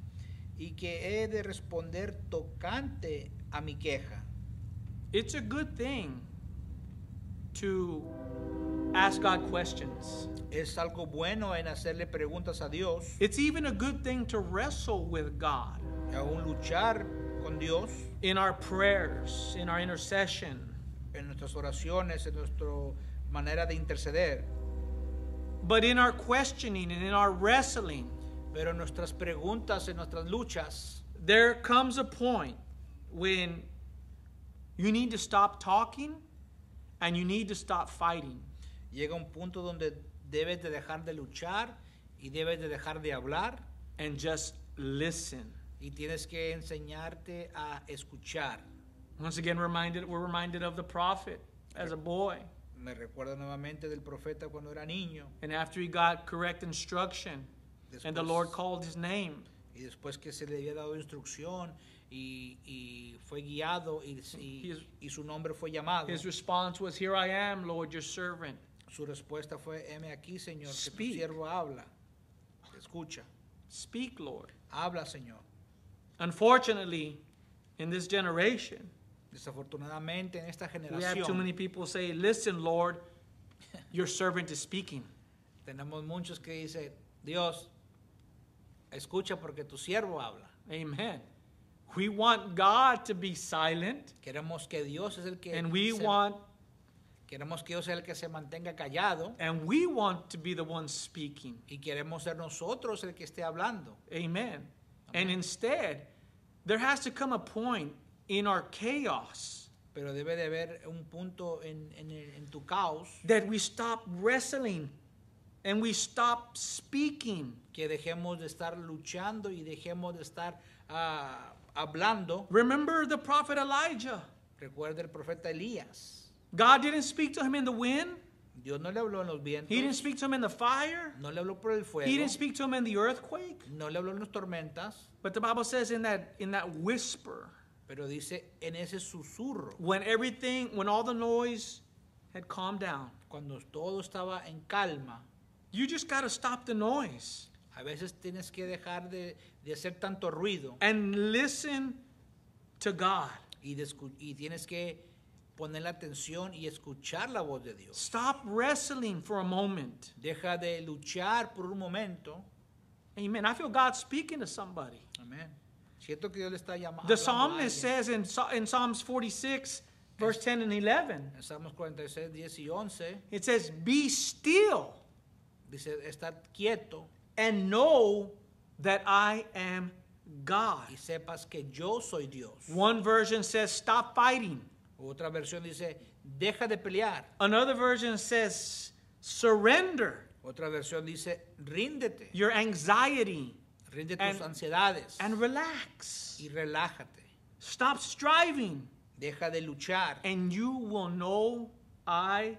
y que he de responder tocante a mi queja. It's a good thing to ask God questions. Es algo bueno en hacerle preguntas a Dios It's even a good thing to wrestle with God aún luchar con Dios in our prayers, in our intercession. En nuestras oraciones, en nuestra manera de interceder. But in our questioning and in our wrestling, Pero en nuestras preguntas, en nuestras luchas, there comes a point when you need to stop talking and you need to stop fighting. llega un punto donde debes de dejar de luchar y debes de dejar de hablar and just listen. y tienes que enseñarte a escuchar. Once again, reminded we're reminded of the prophet as a boy, Me nuevamente del profeta cuando era niño and after he got correct instruction, and the Lord called his name, y después que se le había dado instrucción y, y fue guiado y, y- His- y su nombre fue llamado. his response was, "Here I am, Lord, your servant." Su respuesta fue, heme aquí, Señor, que tu Speak. siervo habla. Escucha, Speak, Lord. habla, Señor. Unfortunately, in this generation, Desafortunadamente en esta we have too generación many people say, "Listen, Lord, your servant is speaking." tenemos muchos que dicen, Dios, escucha porque tu siervo habla. Amen. We want God to be silent, Queremos que Dios es el que and we se, want queremos que Dios sea el que se mantenga callado and we want to be the ones speaking. y queremos ser nosotros el que esté hablando. Amen. And instead, there has to come a point in our chaos Pero debe de haber un punto en, en en tu caos that we stop wrestling and we stop speaking. que dejemos de estar luchando y dejemos de estar ah, hablando. Remember the prophet Elijah. Recuerda el profeta Elías. God didn't speak to him in the wind. Dios no le habló en los vientos, He didn't speak to him in the fire. no le habló por el fuego, He didn't speak to him in the earthquake. no le habló en las tormentas, But the Bible says in that in that whisper, pero dice en ese susurro, when everything, when all the noise had calmed down, cuando todo estaba en calma. you just got to stop the noise A veces tienes que dejar de, de hacer tanto ruido and listen to God. y, de y tienes que poner la atención y escuchar la voz de Dios. Stop wrestling for a moment. Deja de luchar por un momento. Amen. I feel God speaking to somebody. Amén. Siento que Dios le está llamando. The psalmist says in, in Psalms 46, verse 10 and 11, En Salmos 46, 10 y 11 it says, Be still dice, estar quieto and know that I am God. y sepas que yo soy Dios. One version says, Stop fighting. Otra versión dice, deja de pelear. Another version says, Surrender Otra versión dice, ríndete. your anxiety Rinde tus And- ansiedades and relax. y relájate. Stop striving, Deja de luchar. and you will know I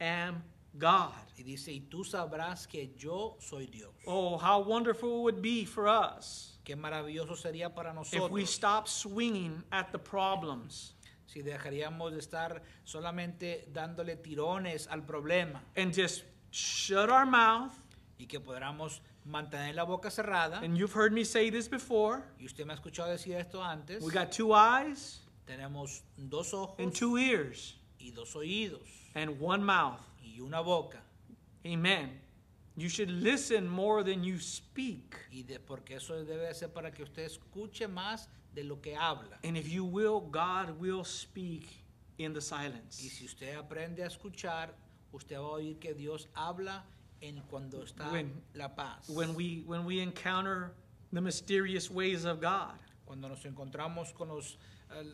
am God. Y dice, y tú sabrás que yo soy Dios. Oh, how wonderful it would be for us Qué maravilloso sería para if we nosotros stop swinging at the problems si dejaríamos de estar solamente dándole tirones al problema and just shut our mouth. y que podamos mantener la boca cerrada. And you've heard me say this before. Y usted me ha escuchado decir esto antes. We got two eyes Tenemos dos ojos and two ears y dos oídos and one mouth. y una boca. Amen. You should listen more than you speak. Y de, porque eso debe de ser para que usted escuche más de lo que habla. And if you will, God will speak in the Y silence. si usted aprende a escuchar, usted va a oír que Dios habla en cuando está When- la paz. When we when we encounter the mysterious ways of God. cuando nos encontramos con los eh,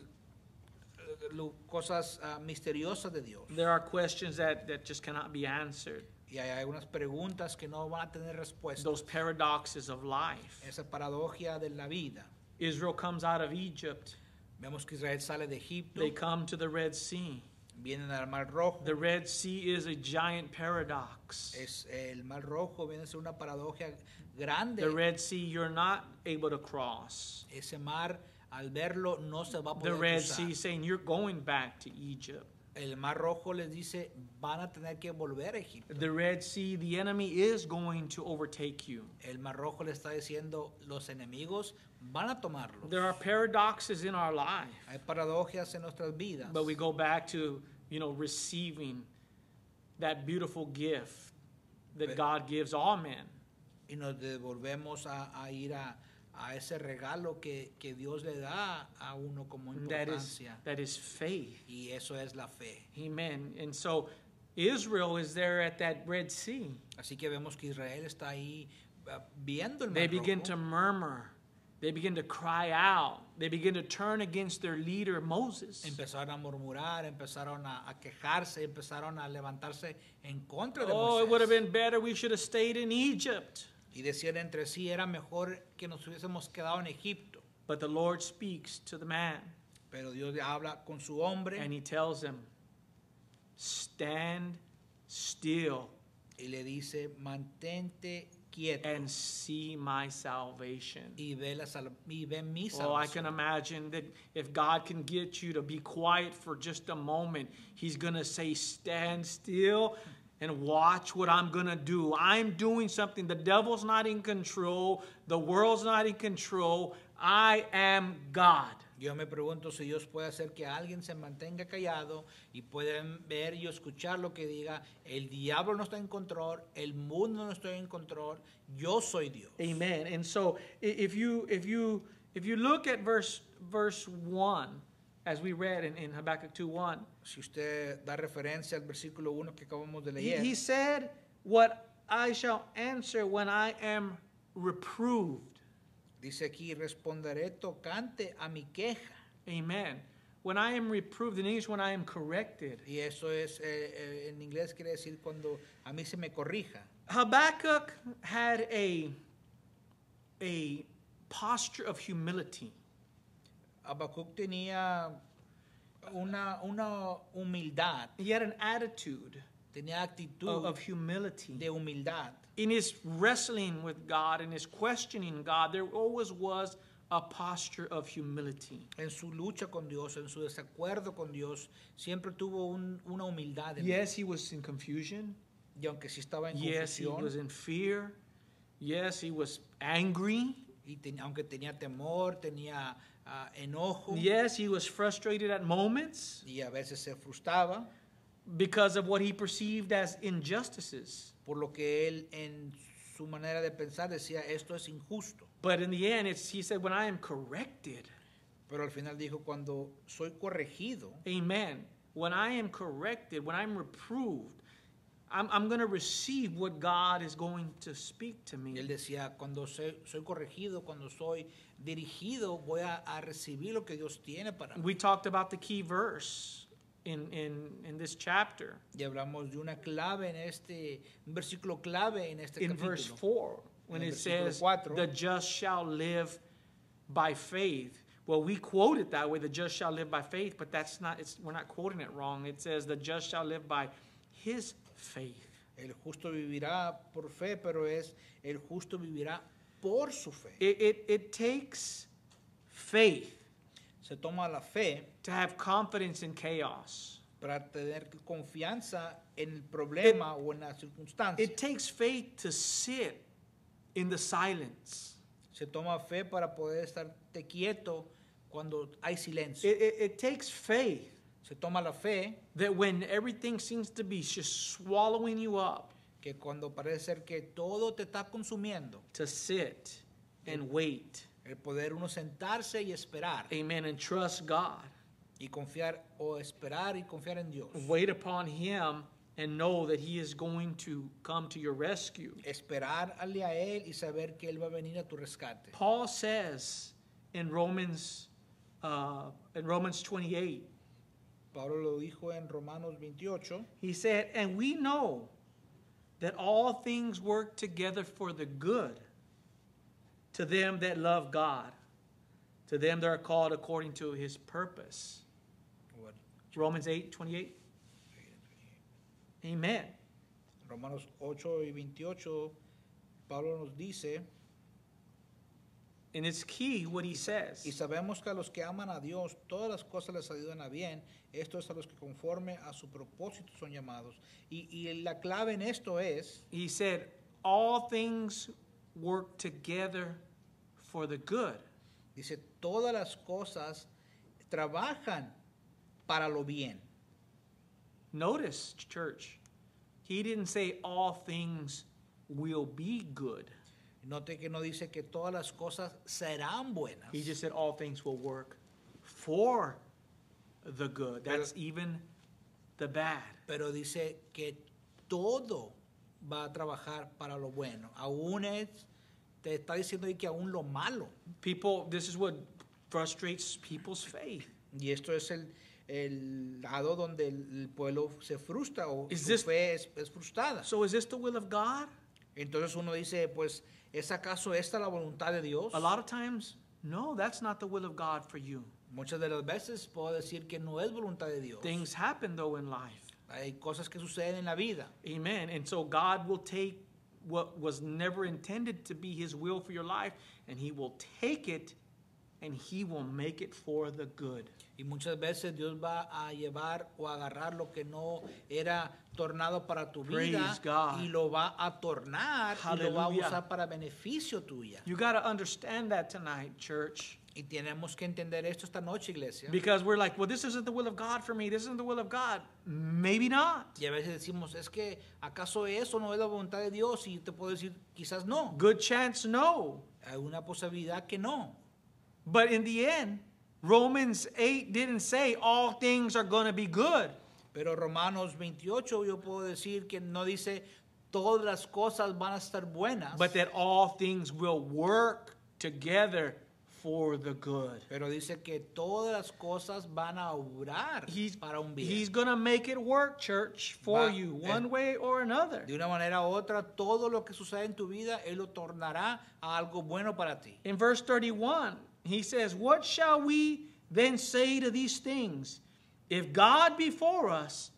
cosas ah, misteriosas de Dios. There are questions that, that just cannot be answered. Y hay algunas preguntas que no van a tener respuesta. Those paradoxes of life. Esa paradoja de la vida. Israel comes out of Egypt. Vemos que Israel sale de Egipto, They come to the Red Sea. Vienen al Mar Rojo. The Red Sea is a giant paradox. Es, el Mar Rojo viene a ser una paradoja grande. The Red Sea you're not able to cross. Ese mar, al verlo, no se va a poder The Red cruzar. Sea saying you're going back to Egypt. El Mar Rojo les dice, van a tener que volver a Egipto. The Red Sea, the enemy is going to overtake you. El Mar Rojo le está diciendo, los enemigos van a tomarlo. There are paradoxes in our life, Hay paradojas en nuestras vidas. but we go back to, you know, receiving that beautiful gift that But- God gives all men. y nos devolvemos a, a ir a, a ese regalo que, que Dios le da a uno como And that is importancia. that is faith. Y eso es la fe. Amen. And so Israel is there at that Red Sea. Así que vemos que Israel está ahí ah, viendo el They mar begin Rojo. to murmur. They begin to cry out. They begin to turn against their leader Moses. Empezaron a murmurar, empezaron a, a quejarse, empezaron a levantarse en contra de Oh, it would have Moisés. been better we should have stayed in Egypt. Y decían entre sí, era mejor que nos hubiésemos quedado en Egipto. But the Lord speaks to the man Pero Dios habla con su hombre and he tells him, Stand still y le dice, mantente quieto and see my salvation. y ve, la sal- y ve mi Oh, I can imagine that if God can get you to be quiet for just a moment, He's going to say, Stand still and watch what I'm going to do. I'm doing something. The devil's not in control, the world's not in control. I am God. Yo me pregunto si Dios puede hacer que alguien se mantenga callado y pueden ver y escuchar lo que diga, el diablo no está en control, el mundo no está en control, yo soy Dios. Amen. And so if you if you if you look at verse verse 1 as we read in, in Habakkuk 2 1, Si usted da referencia al versículo 1 que acabamos de he, leer, he said, What I shall answer when I am reproved. dice aquí, responderé tocante a mi queja. Amen. when I am reproved, in English, when I am corrected. Y eso es, eh, eh, en inglés quiere decir cuando a mí se me corrija. Habakkuk had a, a posture of humility. Habacuc tenía una, una humildad, He had an attitude tenía of, actitud of humility. de humildad. In his wrestling with God and his questioning God, there always was a posture of humility. En su lucha con Dios, en su desacuerdo con Dios, siempre tuvo un- una humildad. En él. Yes, he was in confusion. Y aunque sí estaba en Yes, he was in fear. Yes, he was angry. y ten- aunque tenía temor, tenía ah, enojo, Yes, he was frustrated at moments y a veces se frustraba because of what he perceived as injustices. por lo que él en su manera de pensar decía, esto es injusto. But in the end, it's, he said, when I am corrected, Pero al final dijo, cuando soy corregido, amen, when I am corrected, when I'm reproved, I'm, I'm going to receive what God is going to speak to me. él decía, cuando soy, soy corregido, cuando soy dirigido, voy a, a recibir lo que Dios tiene para mí. We talked about the key verse in, in, in this chapter, Y hablamos de una clave en este, un versículo clave en este in verse 4, when En it says, cuatro. The just shall live by faith. Well, we quote it that way, the just shall live by faith, but that's not, it's, we're not quoting it wrong. It says, The just shall live by his faith. El justo vivirá por fe, pero es el justo vivirá por su fe. It, it, it takes faith Se toma la fe to have confidence in chaos. para tener confianza en el problema o en la circunstancia. It takes faith to sit in the silence. Se toma fe para poder estar quieto cuando hay silencio. It, it, it takes faith Se toma la fe that when everything seems to be just swallowing you up, que cuando parece ser que todo te está consumiendo, to sit and wait. el poder uno sentarse y esperar Amen. And trust God. y confiar o esperar y confiar en Dios. Wait upon Him and know that He is going to come to your rescue. Esperarle a él y saber que él va a venir a tu rescate. Paul says in Romans, uh, in Romans 28, Pablo lo dijo en Romanos 28, he said, And we know that all things work together for the good to them that love God, to them that are called according to his purpose. Romans 8, 28. Amen. Romanos 8 y 28, Pablo nos dice, And it's key what he y says. sabemos que a los que aman a Dios, todas las cosas les ayudan a bien, esto es a los que conforme a su propósito son llamados. Y, y la clave en esto es, He said, All things work together for the good. dice, todas las cosas trabajan para lo bien. Notice, church, he didn't say all things will be good. Note que no dice que todas las cosas serán buenas. He just said all things will work for the good. That's even the bad. pero dice que todo va a trabajar para lo bueno. Aún es, te está diciendo ahí que aún lo malo. People, this is what frustrates people's faith. Y esto es el, el lado donde el, el pueblo se frustra o Is su this- fe es, es frustrada. So is this the will of God? Entonces uno dice, pues, ¿es acaso esta la voluntad de Dios? A lot of times, no, that's not the will of God for you. Muchas de las veces puedo decir que no es voluntad de Dios. Things happen though in life. Hay cosas que suceden en la vida. Amen. And so God will take what was never intended to be his will for your life and he will take it and he will make it for the good. Y muchas veces Dios va a llevar o agarrar lo que no era tornado para tu vida Praise God. y lo va a tornar y lo va a Hallelujah. usar para beneficio tuya. You got to understand that tonight, church. Y tenemos que entender esto esta noche, iglesia. Because we're like, well, this isn't the will of God for me. This isn't the will of God. Maybe not. Y a veces decimos, es que acaso eso no es la voluntad de Dios y te puedo decir, quizás no. Good chance, no. Hay una posibilidad que no. But in the end, Romans 8 didn't say all things are going to be good. Pero Romanos 28 yo puedo decir que no dice todas las cosas van a estar buenas, but that all things will work together for the good. Pero dice que todas las cosas van a obrar He's, para un bien. he's going to make it work, church, for Va- you, eh, one way or another. De una manera u otra, todo lo que sucede en tu vida, Él lo tornará a algo bueno para ti. In verse 31, he says, What shall we then say to these things? If God be for us,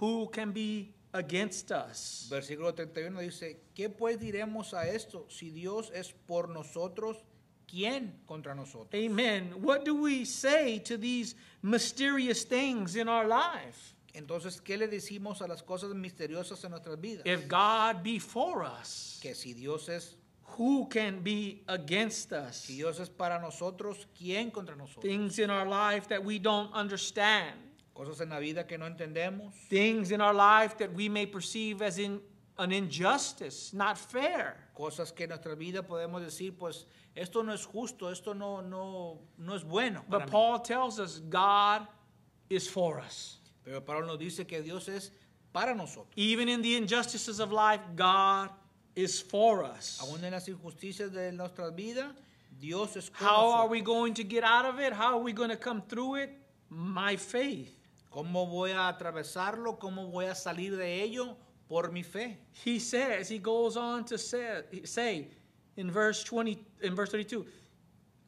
who can be against us? Versículo 31 dice, ¿qué pues diremos a esto? Si Dios es por nosotros, ¿quién contra nosotros? Amen. What do we say to these mysterious things in our life? Entonces, ¿qué le decimos a las cosas misteriosas en nuestras vidas? If God be for us, Que si Dios es, who can be against us? si Dios es para nosotros, ¿quién contra nosotros? Things in our life that we don't understand, Cosas en la vida que no entendemos, things in our life that we may perceive as in an injustice, not fair. cosas que en nuestra vida podemos decir, pues esto no es justo, esto no, no, no es bueno. But mí. Paul tells us God is for us. Pero Pablo nos dice que Dios es para nosotros. Even in the injustices of life, God is for us. Aún en las injusticias de nuestras vidas, Dios es How are we going to get out of it? How are we going to come through it? My faith. ¿Cómo voy a atravesarlo? ¿Cómo voy a salir de ello? Por mi fe. He says, he goes on to say, say in verse 20, in verse 32,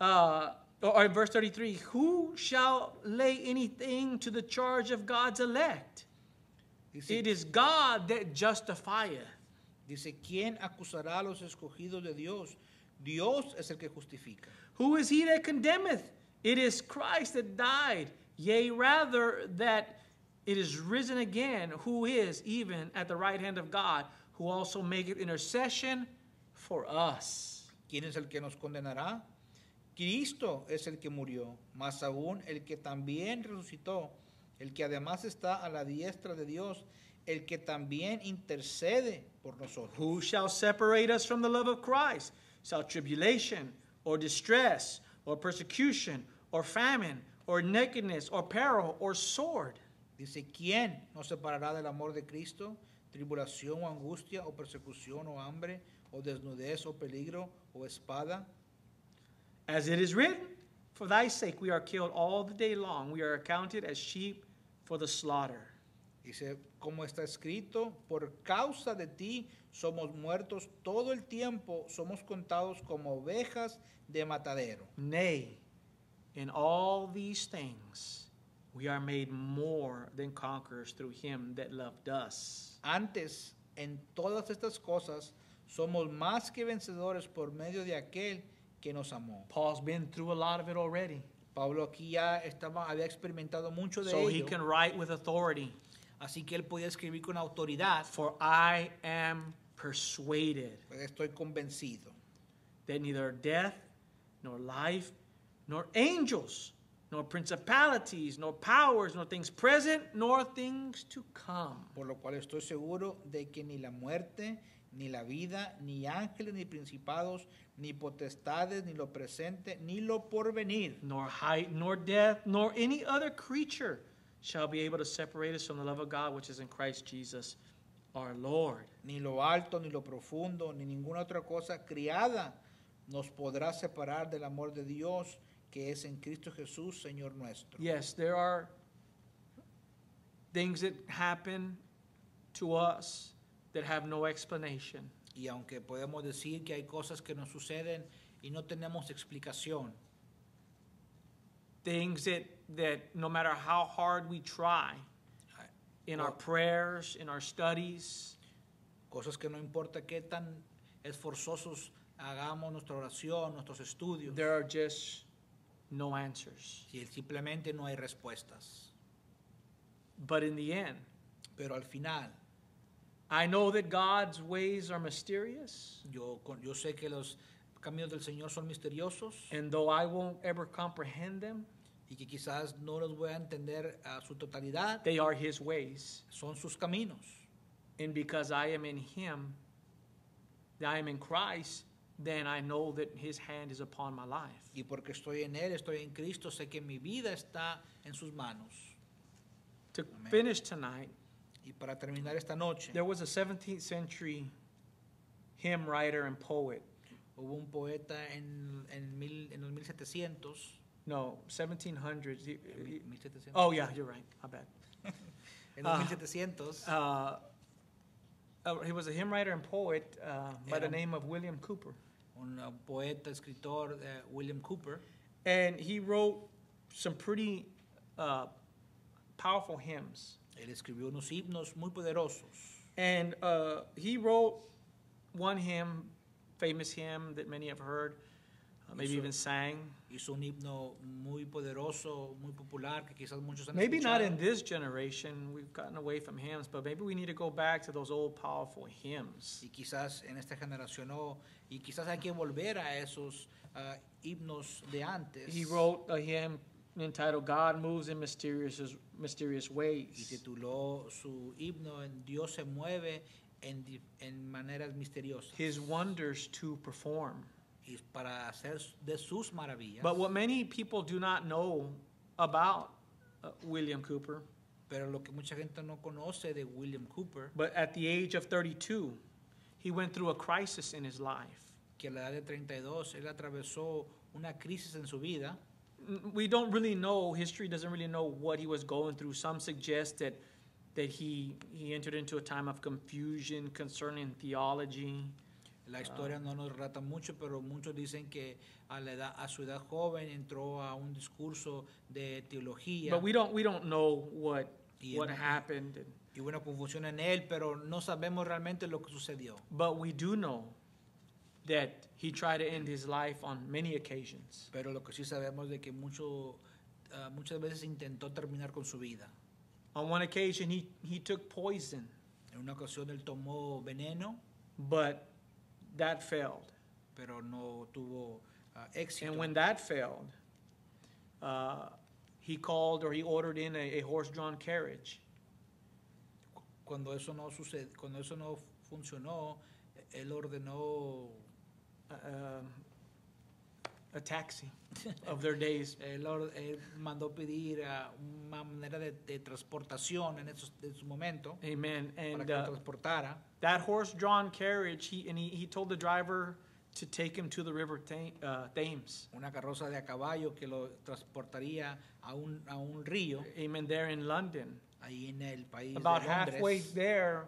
uh, or in verse 33, who shall lay anything to the charge of God's elect? Dice, It is God that justifieth. dice, ¿quién acusará a los escogidos de Dios? Dios es el que justifica. Who is he that condemneth? It is Christ that died, yea, rather that it is risen again, who is even at the right hand of God, who also maketh intercession for us. ¿Quién es el que nos condenará? Cristo es el que murió, más aún el que también resucitó, el que además está a la diestra de Dios, el que también intercede por nosotros. Who shall separate us from the love of Christ? Shall tribulation, or distress, or persecution, or famine, or nakedness, or peril, or sword? Dice, ¿quién nos separará del amor de Cristo? Tribulación o angustia o persecución o hambre o desnudez o peligro o espada. As it is written, For thy sake we are killed all the day long, we are accounted as sheep for the slaughter. Dice, como está escrito, por causa de ti somos muertos todo el tiempo, somos contados como ovejas de matadero. Nay, in all these things we are made more than conquerors through him that loved us. Antes, en todas estas cosas, somos más que vencedores por medio de aquel que nos amó. Paul's been through a lot of it already. Pablo aquí ya estaba, había experimentado mucho de So he ello, can write with authority. así que él podía escribir con autoridad. For I am persuaded estoy convencido that neither death, nor life, nor angels, nor principalities, nor powers, nor things present, nor things to come, por lo cual estoy seguro de que ni la muerte, ni la vida, ni ángeles, ni principados, ni potestades, ni lo presente, ni lo porvenir, nor height, nor depth, nor any other creature shall be able to separate us from the love of God which is in Christ Jesus our Lord. ni lo alto, ni lo profundo, ni ninguna otra cosa criada nos podrá separar del amor de Dios que es en Cristo Jesús, Señor nuestro. Yes, there are things that happen to us that have no explanation. Y aunque podemos decir que hay cosas que nos suceden y no tenemos explicación, Things that, that no matter how hard we try in our prayers, in our studies, cosas que no importa qué tan esforzosos hagamos nuestra oración, nuestros estudios, there are just no answers. si simplemente no hay respuestas. But in the end, Pero al final, I know that God's ways are mysterious. yo, con- yo sé que los caminos del Señor son misteriosos And though I won't ever comprehend them, y que quizás no los voy a entender a su totalidad, they are His ways. son sus caminos. And because I am in Him, that I am in Christ, then I know that His hand is upon my life. Y porque estoy en Él, estoy en Cristo, sé que mi vida está en sus manos. To Amen. finish tonight, Y para terminar esta noche, there was a 17th century hymn writer and poet Hubo un poeta en, en, mil, en los 1700. No, 1700s. He- he- 1700. oh, yeah, you're right. I bet. En los Ah. 1700 Uh, uh, he was a hymn writer and poet uh, by the name of William Cowper. Un uh, poeta, escritor, eh, William Cowper, And he wrote some pretty uh, powerful hymns. él escribió unos himnos muy poderosos. And uh, he wrote one hymn, famous hymn that many have heard, uh, maybe Hizo- even sang. Hizo un himno muy poderoso, muy popular, que quizás muchos han Maybe not in this generation, we've gotten away from hymns, but maybe we need to go back to those old powerful hymns. y quizás en esta generación no, y quizás hay que volver a esos ah, himnos de antes. He wrote a hymn entitled God Moves in Mysterious, Mysterious y Ways. tituló su himno en Dios se mueve en, en maneras misteriosas His wonders to perform. Y para hacer de sus maravillas. But what many people do not know about uh, William Cowper, Pero lo que mucha gente no conoce de William Cowper, but at the age of 32, he went through a crisis in his life. que a la edad de 32 él atravesó una crisis en su vida. We don't really know, history doesn't really know what he was going through. Some suggest that, that he, he entered into a time of confusion concerning theology. La historia no nos relata mucho, pero muchos dicen que a, la edad, a su edad joven entró a un discurso de teología. But we don't, we don't know what, what happened. y una confusión en él, pero no sabemos realmente lo que sucedió. But we do know that he tried to end his life on many occasions. Pero lo que sí sabemos de que mucho, ah, muchas veces intentó terminar con su vida. On one occasion, he, he took poison, En una ocasión él tomó veneno, but that failed. pero no tuvo ah, éxito. And when that failed, uh, he called or he ordered in a, a horse drawn carriage. cuando eso no sucede, cuando eso no funcionó, él ordenó, uh, um, a taxi of their days. él, él mandó pedir ah, una manera de, de transportación en esos, en su momento Amen. para And que lo uh, transportara. that horse drawn carriage, he, and he, he told the driver to take him to the river Tha- uh, Thames. Una carroza de a caballo que lo transportaría a un, a un río Amen. There in London. ahí en el país About de halfway there,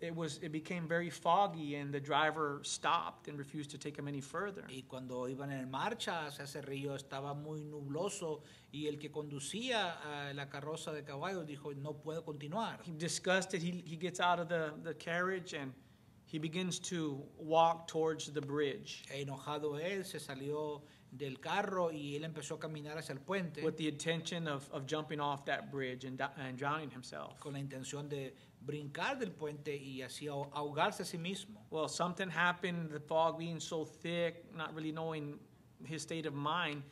it was it became very foggy, and the driver stopped and refused to take him any further. Y cuando iban en marcha hacia ese río estaba muy nubloso y el que conducía a la carroza de caballos dijo, no puedo continuar. He disgusted, he, he gets out of the, the carriage and he begins to walk towards the bridge Enojado él, se salió del carro y él empezó a caminar hacia el puente with the intention of, of jumping off that bridge and, and drowning himself. con la intención de brincar del puente y así ahog- ahogarse a sí mismo. Well, something happened, the fog being so thick, not really knowing his state of mind,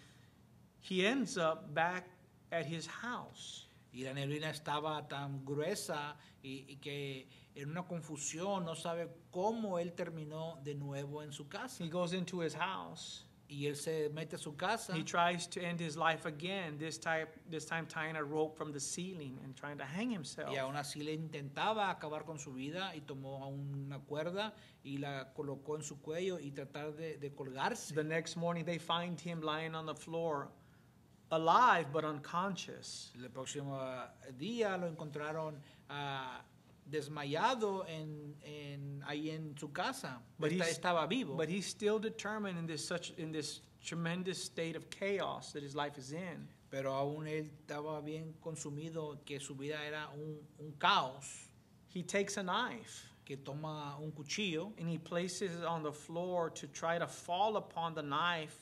he ends up back at his house. Y la neblina estaba tan gruesa y, y que en una confusión no sabe cómo él terminó de nuevo en su casa. He goes into his house. Y él se mete a su casa He tries to end his life again, this, type, this time tying a rope from the ceiling and trying to hang himself. y aún así le intentaba acabar con su vida y tomó una cuerda y la colocó en su cuello y tratar de, de colgarse. The next morning, they find him lying on the floor, alive but unconscious. El próximo ah, día lo encontraron ah, desmayado en, en- ahí en su casa. But estaba vivo. But he's still determined in this such in this tremendous state of chaos that his life is in. pero aún él estaba bien consumido, que su vida era un, un caos, He takes a knife que toma un cuchillo and he places it on the floor to try to fall upon the knife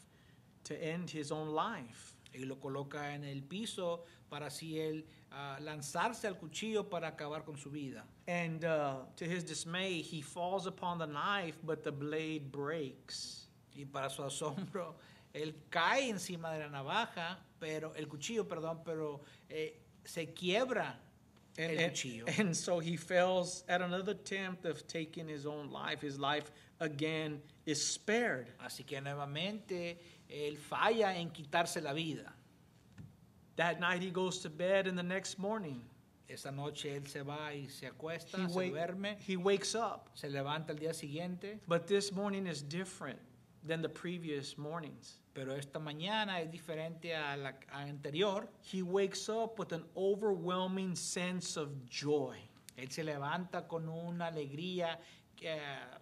to end his own life. y lo coloca en el piso para así él ah, lanzarse al cuchillo para acabar con su vida. And uh, to his dismay, he falls upon the knife, but the blade breaks. Y para su asombro, él cae encima de la navaja, pero el cuchillo, perdón, pero eh, se quiebra And, el and, cuchillo. and so he fails at another attempt of taking his own life. His life again is spared. Así que nuevamente él falla en quitarse la vida. That night he goes to bed, and the next morning Esa noche él se va y se acuesta, he, se wake- duerme, he wakes up. se levanta el día siguiente, But this morning is different. than the previous mornings. Pero esta mañana es diferente a la a anterior. He wakes up with an overwhelming sense of joy. Él se levanta con una alegría eh,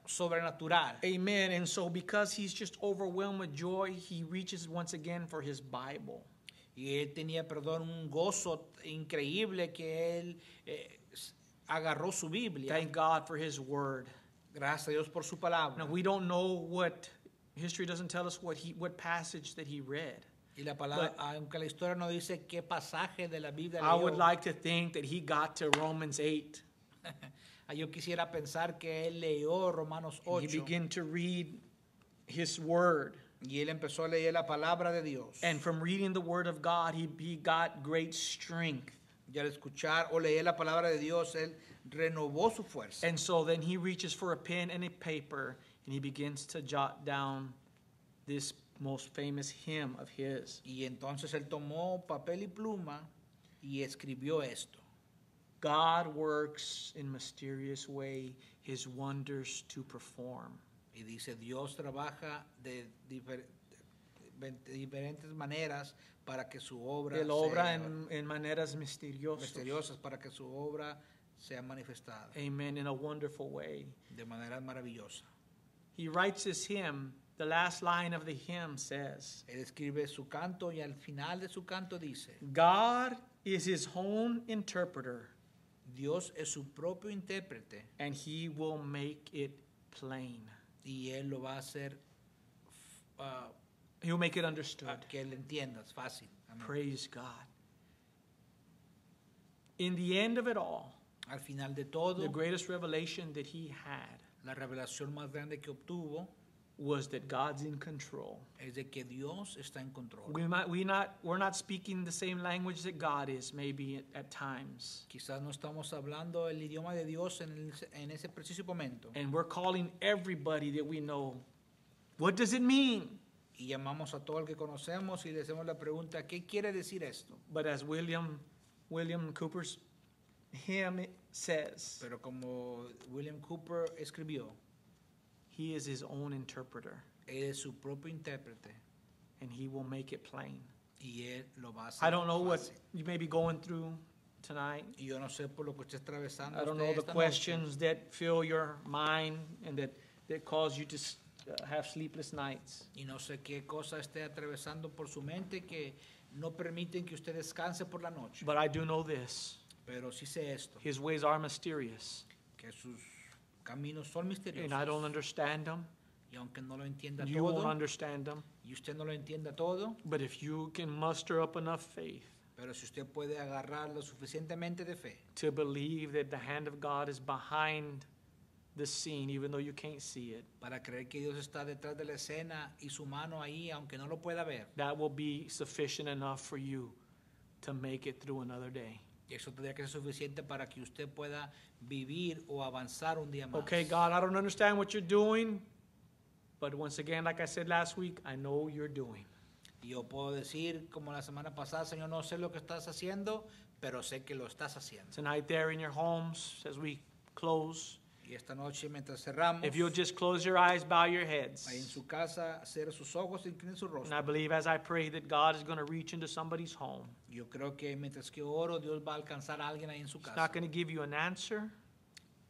sobrenatural. Amen. And so, because he's just overwhelmed with joy, he reaches once again for his Bible. Y él tenía, perdón, un gozo increíble que él eh, agarró su Biblia. Thank God for his word. Gracias a Dios por su Now, palabra. we don't know what, history doesn't tell us what, he, what passage that he read. Y la palabra, But- aunque la historia no dice qué pasaje de la Biblia I would like to think that he got to Romans 8. yo quisiera pensar que él leyó Romanos He 8 began to read his word. Y él empezó a leer la palabra de Dios. And from reading the word of God, he, he got great strength. Y al escuchar o leer la palabra de Dios, él renovó su fuerza. And so then he reaches for a pen and a paper and he begins to jot down this most famous hymn of his. Y entonces él tomó papel y pluma y escribió esto. God works in mysterious way his wonders to perform. Y dice, Dios trabaja de difer- diferentes maneras para que su obra Él obra sea en, en maneras misteriosas. misteriosas, para que su obra sea manifestada Amen. In a wonderful way. de manera maravillosa. He writes this hymn. The last line of the hymn says, Él escribe su canto y al final de su canto dice, God is his own interpreter, Dios es su propio intérprete and he will make it plain. Y Él lo va a hacer ah, He'll make it understood. que Él entienda, es fácil. Amén. Praise God. In the end of it all, Al final de todo, the greatest revelation that he had la revelación más grande que obtuvo was that God's in control. es de que Dios está en control. We might, we not, we're not speaking the same language that God is, maybe at, at times. Quizás no estamos hablando el idioma de Dios en, el- en ese preciso momento And we're calling everybody that we know, what does it mean? y llamamos a todo el que conocemos y le hacemos la pregunta, ¿qué quiere decir esto? But as William, William Cowper's hymn says, Pero como William Cowper escribió, he is his own interpreter, Él es su propio intérprete and he will make it plain. y Él lo va a hacer. I don't know what fácil. you may be going through tonight. Y yo no sé por lo que usted está atravesando. I don't usted know the esta noche. questions that fill your mind and that, that cause you to s- uh, have sleepless nights. Y no sé qué cosa esté atravesando por su mente que no permiten que usted descanse por la noche. But I do know this Pero sí sé esto, His ways are mysterious, que sus caminos son and I don't misteriosos. understand them. Y aunque no lo entienda You won't todo, understand them. y usted no lo entienda todo, But if you can muster up enough faith pero si usted puede agarrar lo suficientemente de fe to believe that the hand of God is behind the scene, even though you can't see it, para creer que Dios está detrás de la escena y su mano ahí, aunque no lo pueda ver, that will be sufficient enough for you to make it through another day. Eso tendría que ser suficiente para que usted pueda vivir o avanzar un día más. Okay, God, I don't understand what you're doing, but once again, like I said last week, I know you're doing. Yo puedo decir, como la semana pasada, Señor, no sé lo que estás haciendo, pero sé que lo estás haciendo. Tonight, there in your homes, as we close, Y esta noche, mientras cerramos, if you'll just close your eyes, bow your heads. ahí en su casa, cierre sus ojos y incline su And rostro. I believe as I pray that God is going to reach into somebody's home. Yo creo que mientras que oro, Dios va a alcanzar a alguien ahí en su He's casa. not going to give you an answer,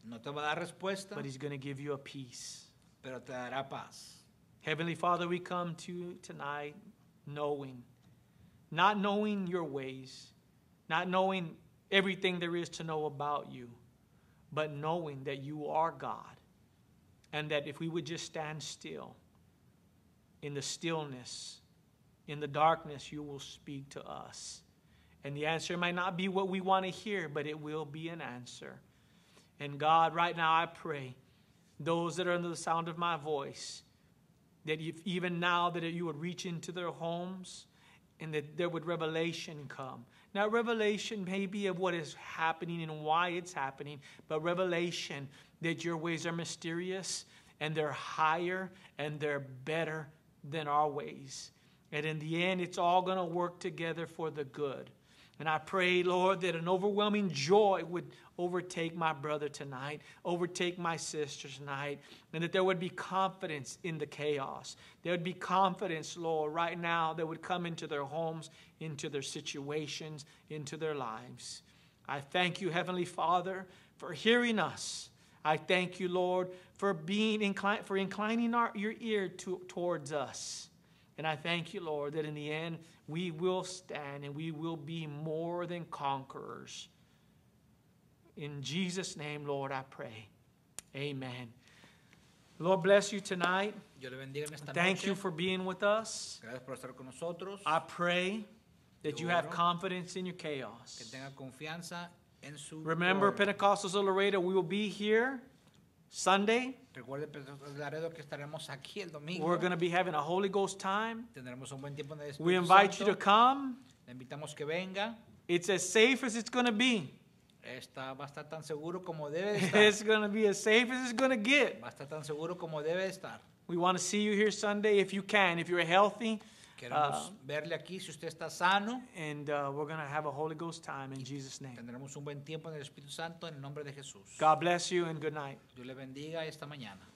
No te va a dar respuesta, but He's going to give you a peace. pero te dará paz. Heavenly Father, we come to you tonight knowing, not knowing your ways, not knowing everything there is to know about you, but knowing that you are God. And that if we would just stand still in the stillness, in the darkness, you will speak to us. And the answer might not be what we want to hear, but it will be an answer. And God, right now I pray, those that are under the sound of my voice, that if even now that you would reach into their homes and that there would revelation come now revelation maybe of what is happening and why it's happening but revelation that your ways are mysterious and they're higher and they're better than our ways. And in the end it's all going to work together for the good And I pray, Lord, that an overwhelming joy would overtake my brother tonight, overtake my sister tonight, and that there would be confidence in the chaos. There would be confidence, Lord, right now that would come into their homes, into their situations, into their lives. I thank you, Heavenly Father, for hearing us. I thank you, Lord, for being inclined, for inclining our, your ear to, towards us. And I thank you, Lord, that in the end we will stand and we will be more than conquerors. In Jesus' name, Lord, I pray. Amen. Lord bless you tonight. Yo le bendiga en esta Thank noche. you for being with us. Gracias por estar con nosotros. I pray that you have confidence in your chaos. tenga confianza en su Remember, orden. Pentecostals of Laredo, we will be here Sunday. Recuerde, Pentecostal Laredo, que estaremos aquí el domingo. We're going to be having a Holy Ghost time. Tendremos un buen tiempo en el Espíritu We invite you Santo. to come. Le invitamos que venga. It's as safe as it's going to be. Está, va a estar tan seguro como debe de estar. It's going to be as safe as it's going to get. Va a estar tan seguro como debe de estar. We want to see you here Sunday if you can, if you're healthy. Queremos Uh, verle aquí si usted está sano. and uh, we're going to have a Holy Ghost time in Jesus' name. Tendremos un buen tiempo en el Espíritu Santo en el nombre de Jesús. God bless you and good night. Dios le bendiga esta mañana.